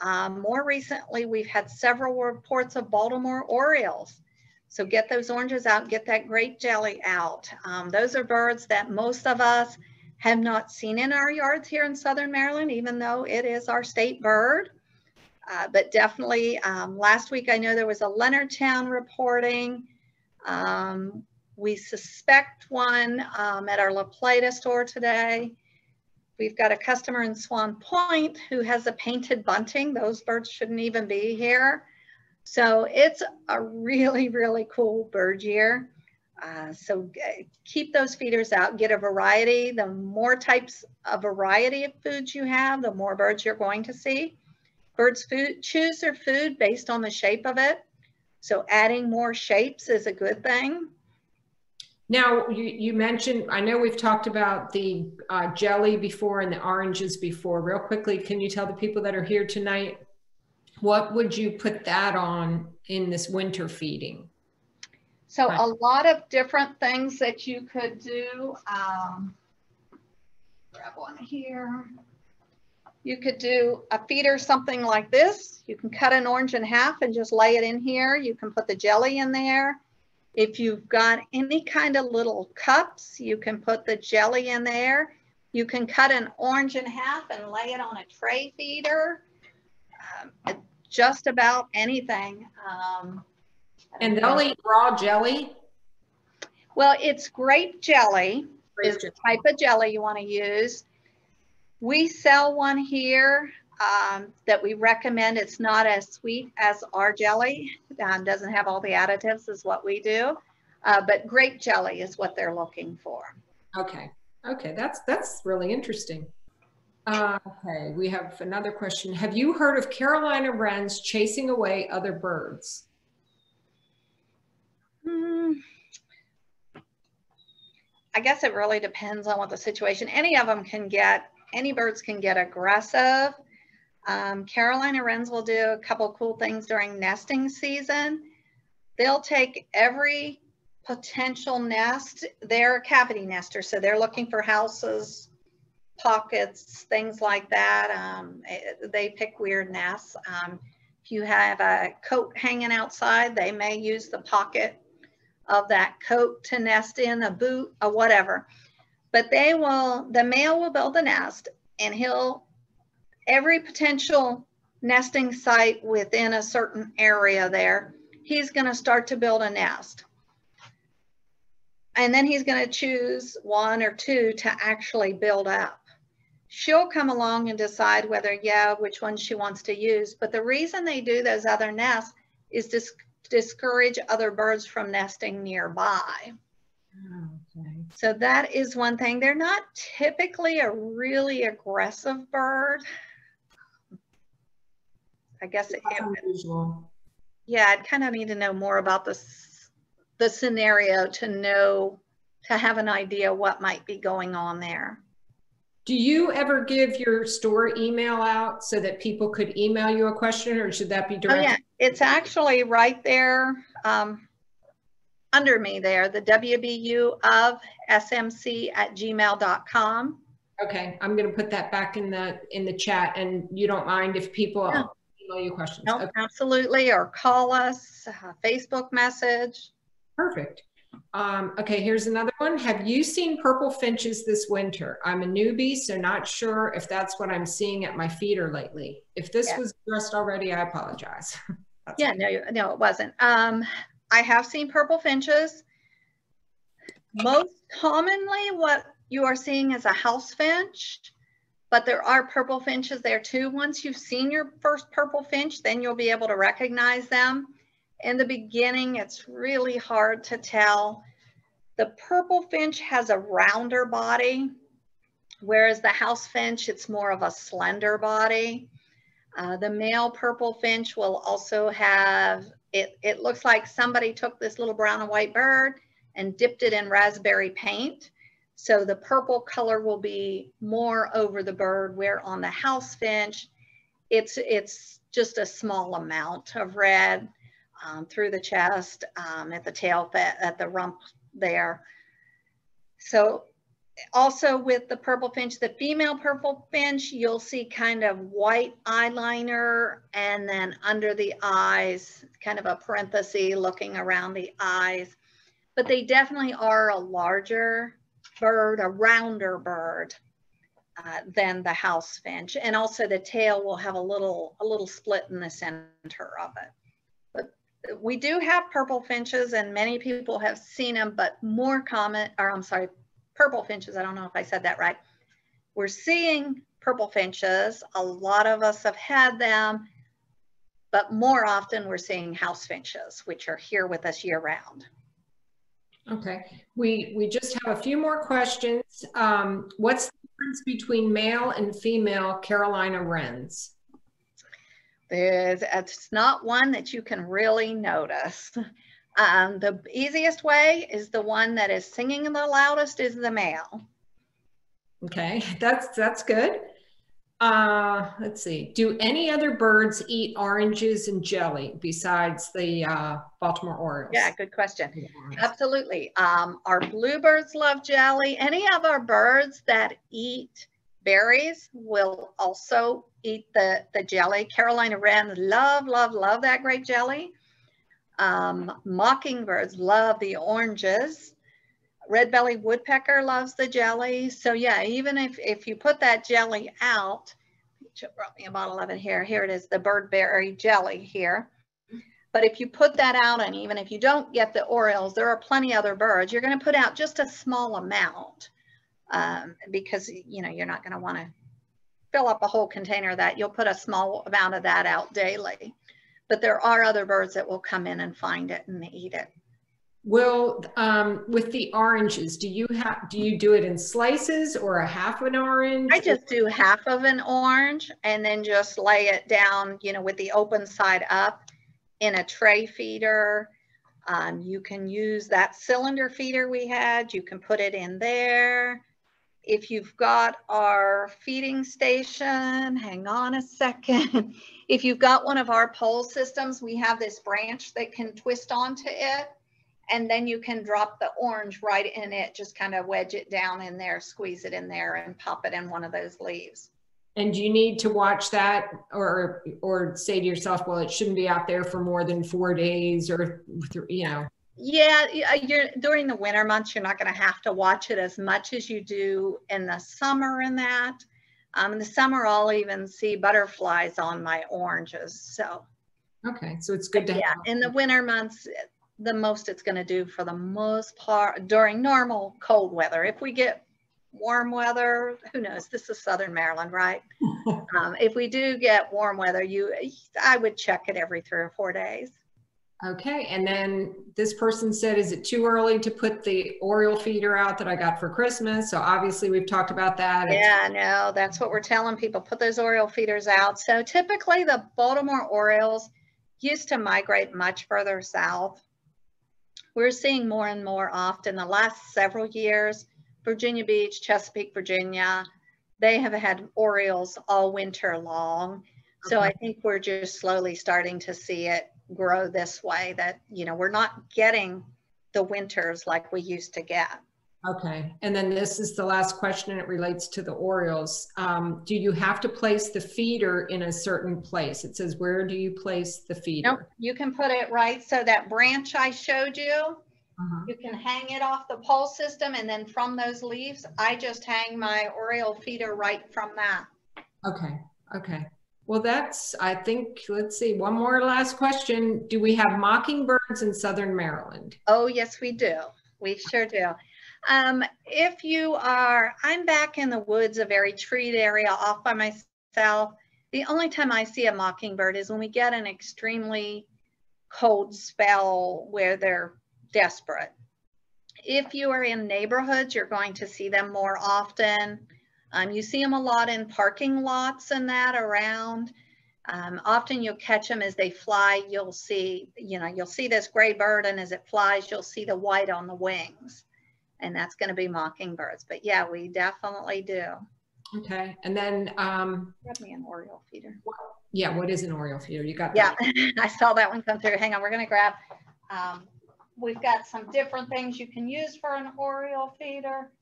Um, more recently, we've had several reports of Baltimore orioles. So get those oranges out, get that grape jelly out. Um, those are birds that most of us have not seen in our yards here in Southern Maryland, even though it is our state bird. Uh, but definitely um, last week, I know there was a Leonardtown reporting. Um, we suspect one um, at our La Plata store today. We've got a customer in Swan Point who has a painted bunting. Those birds shouldn't even be here. So it's a really, really cool bird year. Uh, so keep those feeders out, get a variety. The more types of variety of foods you have, the more birds you're going to see. Birds food, choose their food based on the shape of it. So adding more shapes is a good thing. Now, you, you mentioned, I know we've talked about the uh, jelly before and the oranges before. Real quickly, can you tell the people that are here tonight, what would you put that on in this winter feeding? So a lot of different things that you could do. Um, grab one here. You could do a feeder, something like this. You can cut an orange in half and just lay it in here. You can put the jelly in there. If you've got any kind of little cups, you can put the jelly in there. You can cut an orange in half and lay it on a tray feeder. Um, just about anything. Um, and they'll eat raw jelly? Well, it's grape jelly grape is the type of jelly you want to use. We sell one here um, that we recommend. It's not as sweet as our jelly. Um, doesn't have all the additives as what we do. Uh, but grape jelly is what they're looking for. Okay. Okay. That's, that's really interesting. Uh, okay. We have another question. Have you heard of Carolina wrens chasing away other birds? Hmm. I guess it really depends on what the situation. Any of them can get, any birds can get aggressive. Um, Carolina wrens will do a couple cool things during nesting season. They'll take every potential nest. They're a cavity nester, so they're looking for houses, pockets, things like that. Um, it, they pick weird nests. Um, if you have a coat hanging outside, they may use the pocket of that coat to nest in, a boot, a whatever. But they will, the male will build the nest and he'll, every potential nesting site within a certain area there, he's going to start to build a nest. And then he's going to choose one or two to actually build up. She'll come along and decide whether, yeah, which one she wants to use. But the reason they do those other nests is to discourage other birds from nesting nearby. Okay. So that is one thing. They're not typically a really aggressive bird. I guess it, unusual. Yeah, I'd kind of need to know more about this the scenario to know to have an idea what might be going on there. Do you ever give your store email out so that people could email you a question or should that be direct? Oh, yeah, it's actually right there um, under me there, the WBU of smc at gmail.com. Okay, I'm going to put that back in the in the chat and you don't mind if people no. email you questions? No, okay. absolutely, or call us, uh, Facebook message. Perfect. Um, okay, here's another one. Have you seen purple finches this winter? I'm a newbie, so not sure if that's what I'm seeing at my feeder lately. If this yeah. was addressed already, I apologize. yeah, no, no, it wasn't. Um, I have seen purple finches. Most commonly what you are seeing is a house finch, but there are purple finches there too. Once you've seen your first purple finch, then you'll be able to recognize them. In the beginning, it's really hard to tell. The purple finch has a rounder body, whereas the house finch, it's more of a slender body. Uh, the male purple finch will also have it, it looks like somebody took this little brown and white bird and dipped it in raspberry paint. So the purple color will be more over the bird, where on the house finch, it's, it's just a small amount of red um, through the chest, um, at the tail, at the rump there. So also with the purple finch, the female purple finch, you'll see kind of white eyeliner and then under the eyes, kind of a parenthesis looking around the eyes. But they definitely are a larger bird, a rounder bird uh, than the house finch. And also the tail will have a little, a little split in the center of it. But we do have purple finches and many people have seen them, but more common, or I'm sorry, purple finches. I don't know if I said that right. We're seeing purple finches. A lot of us have had them, but more often we're seeing house finches, which are here with us year round. Okay, we, we just have a few more questions. Um, what's the difference between male and female Carolina wrens? There's, it's not one that you can really notice. Um, the easiest way is the one that is singing the loudest is the male. Okay, that's that's good. Uh, let's see. Do any other birds eat oranges and jelly besides the uh, Baltimore Orioles? Yeah, good question. Absolutely. Um, our bluebirds love jelly. Any of our birds that eat berries will also eat the, the jelly. Carolina wrens love, love, love that grape jelly. Um, mockingbirds love the oranges. Red-bellied woodpecker loves the jelly. So yeah, even if, if you put that jelly out, brought me a bottle of it here. Here it is, the birdberry jelly here. But if you put that out, and even if you don't get the orioles, there are plenty other birds. You're going to put out just a small amount um, because you know you're not going to want to fill up a whole container of that. You'll put a small amount of that out daily but there are other birds that will come in and find it and eat it. Will um, with the oranges, do you have do you do it in slices or a half an orange? I just do half of an orange and then just lay it down, you know, with the open side up in a tray feeder. Um, you can use that cylinder feeder we had. You can put it in there. If you've got our feeding station, hang on a second. If you've got one of our pole systems, we have this branch that can twist onto it and then you can drop the orange right in it, just kind of wedge it down in there, squeeze it in there and pop it in one of those leaves. And do you need to watch that or or say to yourself, well, it shouldn't be out there for more than four days or, you know? Yeah, uh, you're during the winter months, you're not going to have to watch it as much as you do in the summer and that. Um, in the summer, I'll even see butterflies on my oranges. So Okay, so it's good to yeah, have. in the winter months, the most it's going to do for the most part during normal cold weather. If we get warm weather, who knows? This is Southern Maryland, right? um, if we do get warm weather, you, I would check it every three or four days. Okay, and then this person said, is it too early to put the Oriole feeder out that I got for Christmas? So obviously we've talked about that. It's- Yeah, no, that's what we're telling people. Put those Oriole feeders out. So typically the Baltimore Orioles used to migrate much further south. We're seeing more and more often the last several years, Virginia Beach, Chesapeake, Virginia, they have had Orioles all winter long. So I think we're just slowly starting to see it grow this way that, you know, we're not getting the winters like we used to get. Okay, and then this is the last question. It relates to the Orioles. Um, do you have to place the feeder in a certain place? It says, where do you place the feeder? Nope, you can put it right. So that branch I showed you, Uh-huh. you can hang it off the pole system and then from those leaves, I just hang my Oriole feeder right from that. Okay, okay. Well, that's, I think, let's see, one more last question. Do we have mockingbirds in Southern Maryland? Oh, yes, we do. We sure do. Um, if you are, I'm back in the woods, a very treed area off by myself. The only time I see a mockingbird is when we get an extremely cold spell where they're desperate. If you are in neighborhoods, you're going to see them more often. Um, you see them a lot in parking lots and that around. Um, often you'll catch them as they fly. You'll see, you know, you'll see this gray bird and as it flies, you'll see the white on the wings. And that's going to be mockingbirds. But yeah, we definitely do. Okay, and then, um, Grab me an Oriole feeder. yeah, what is an Oriole feeder? You got that. Yeah. I saw that one come through. Hang on, we're going to grab. Um, we've got some different things you can use for an Oriole feeder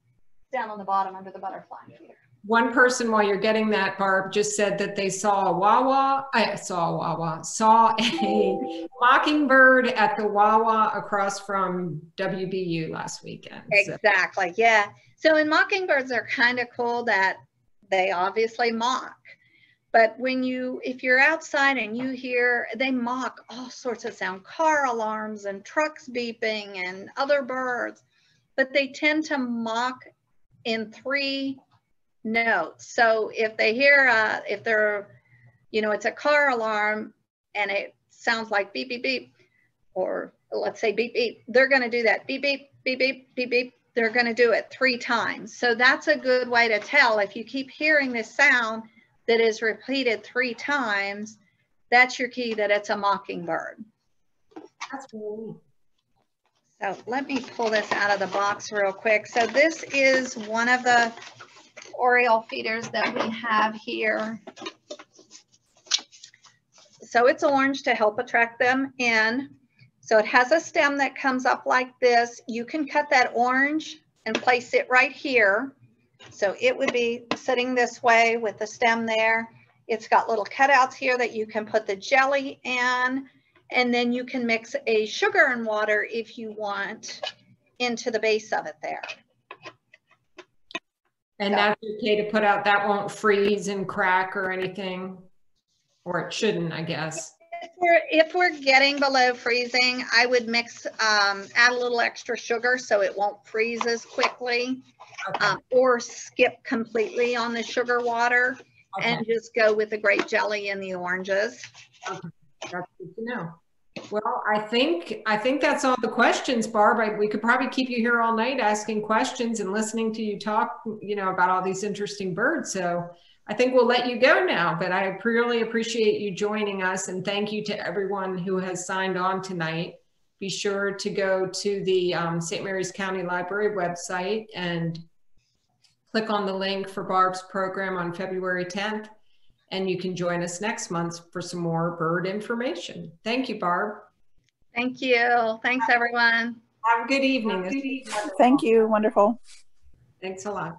down on the bottom under the butterfly feeder. One person, while you're getting that, Barb, just said that they saw a Wawa, I saw a Wawa, saw a mockingbird at the Wawa across from WBU last weekend. So- Exactly. Yeah. So, and mockingbirds are kind of cool that they obviously mock. But when you, if you're outside and you hear, they mock all sorts of sound, car alarms and trucks beeping and other birds, but they tend to mock in three notes. So if they hear, uh, if they're, you know, it's a car alarm and it sounds like beep, beep, beep, or let's say beep, beep, they're going to do that beep, beep, beep, beep, beep, beep. They're going to do it three times. So that's a good way to tell if you keep hearing this sound that is repeated three times, that's your key that it's a mockingbird. That's. So let me pull this out of the box real quick. So this is one of the Oriole feeders that we have here. So it's orange to help attract them in. So it has a stem that comes up like this. You can cut that orange and place it right here. So it would be sitting this way with the stem there. It's got little cutouts here that you can put the jelly in. And then you can mix a sugar and water if you want into the base of it there. And Yeah. that's okay to put out, that won't freeze and crack or anything? Or it shouldn't, I guess. If we're, if we're getting below freezing, I would mix, um, add a little extra sugar so it won't freeze as quickly. Okay, Um, or skip completely on the sugar water okay, and just go with the grape jelly and the oranges. That's good to know. Well, I think, I think that's all the questions, Barb. I- We could probably keep you here all night asking questions and listening to you talk, you know, about all these interesting birds. So I think we'll let you go now, but I really appreciate you joining us and thank you to everyone who has signed on tonight. Be sure to go to the um, St. Mary's County Library website and click on the link for Barb's program on February 10th. And you can join us next month for some more bird information. Thank you, Barb. Thank you. Thanks, everyone. Have a good evening. This was. Thank you. Wonderful. Thanks a lot.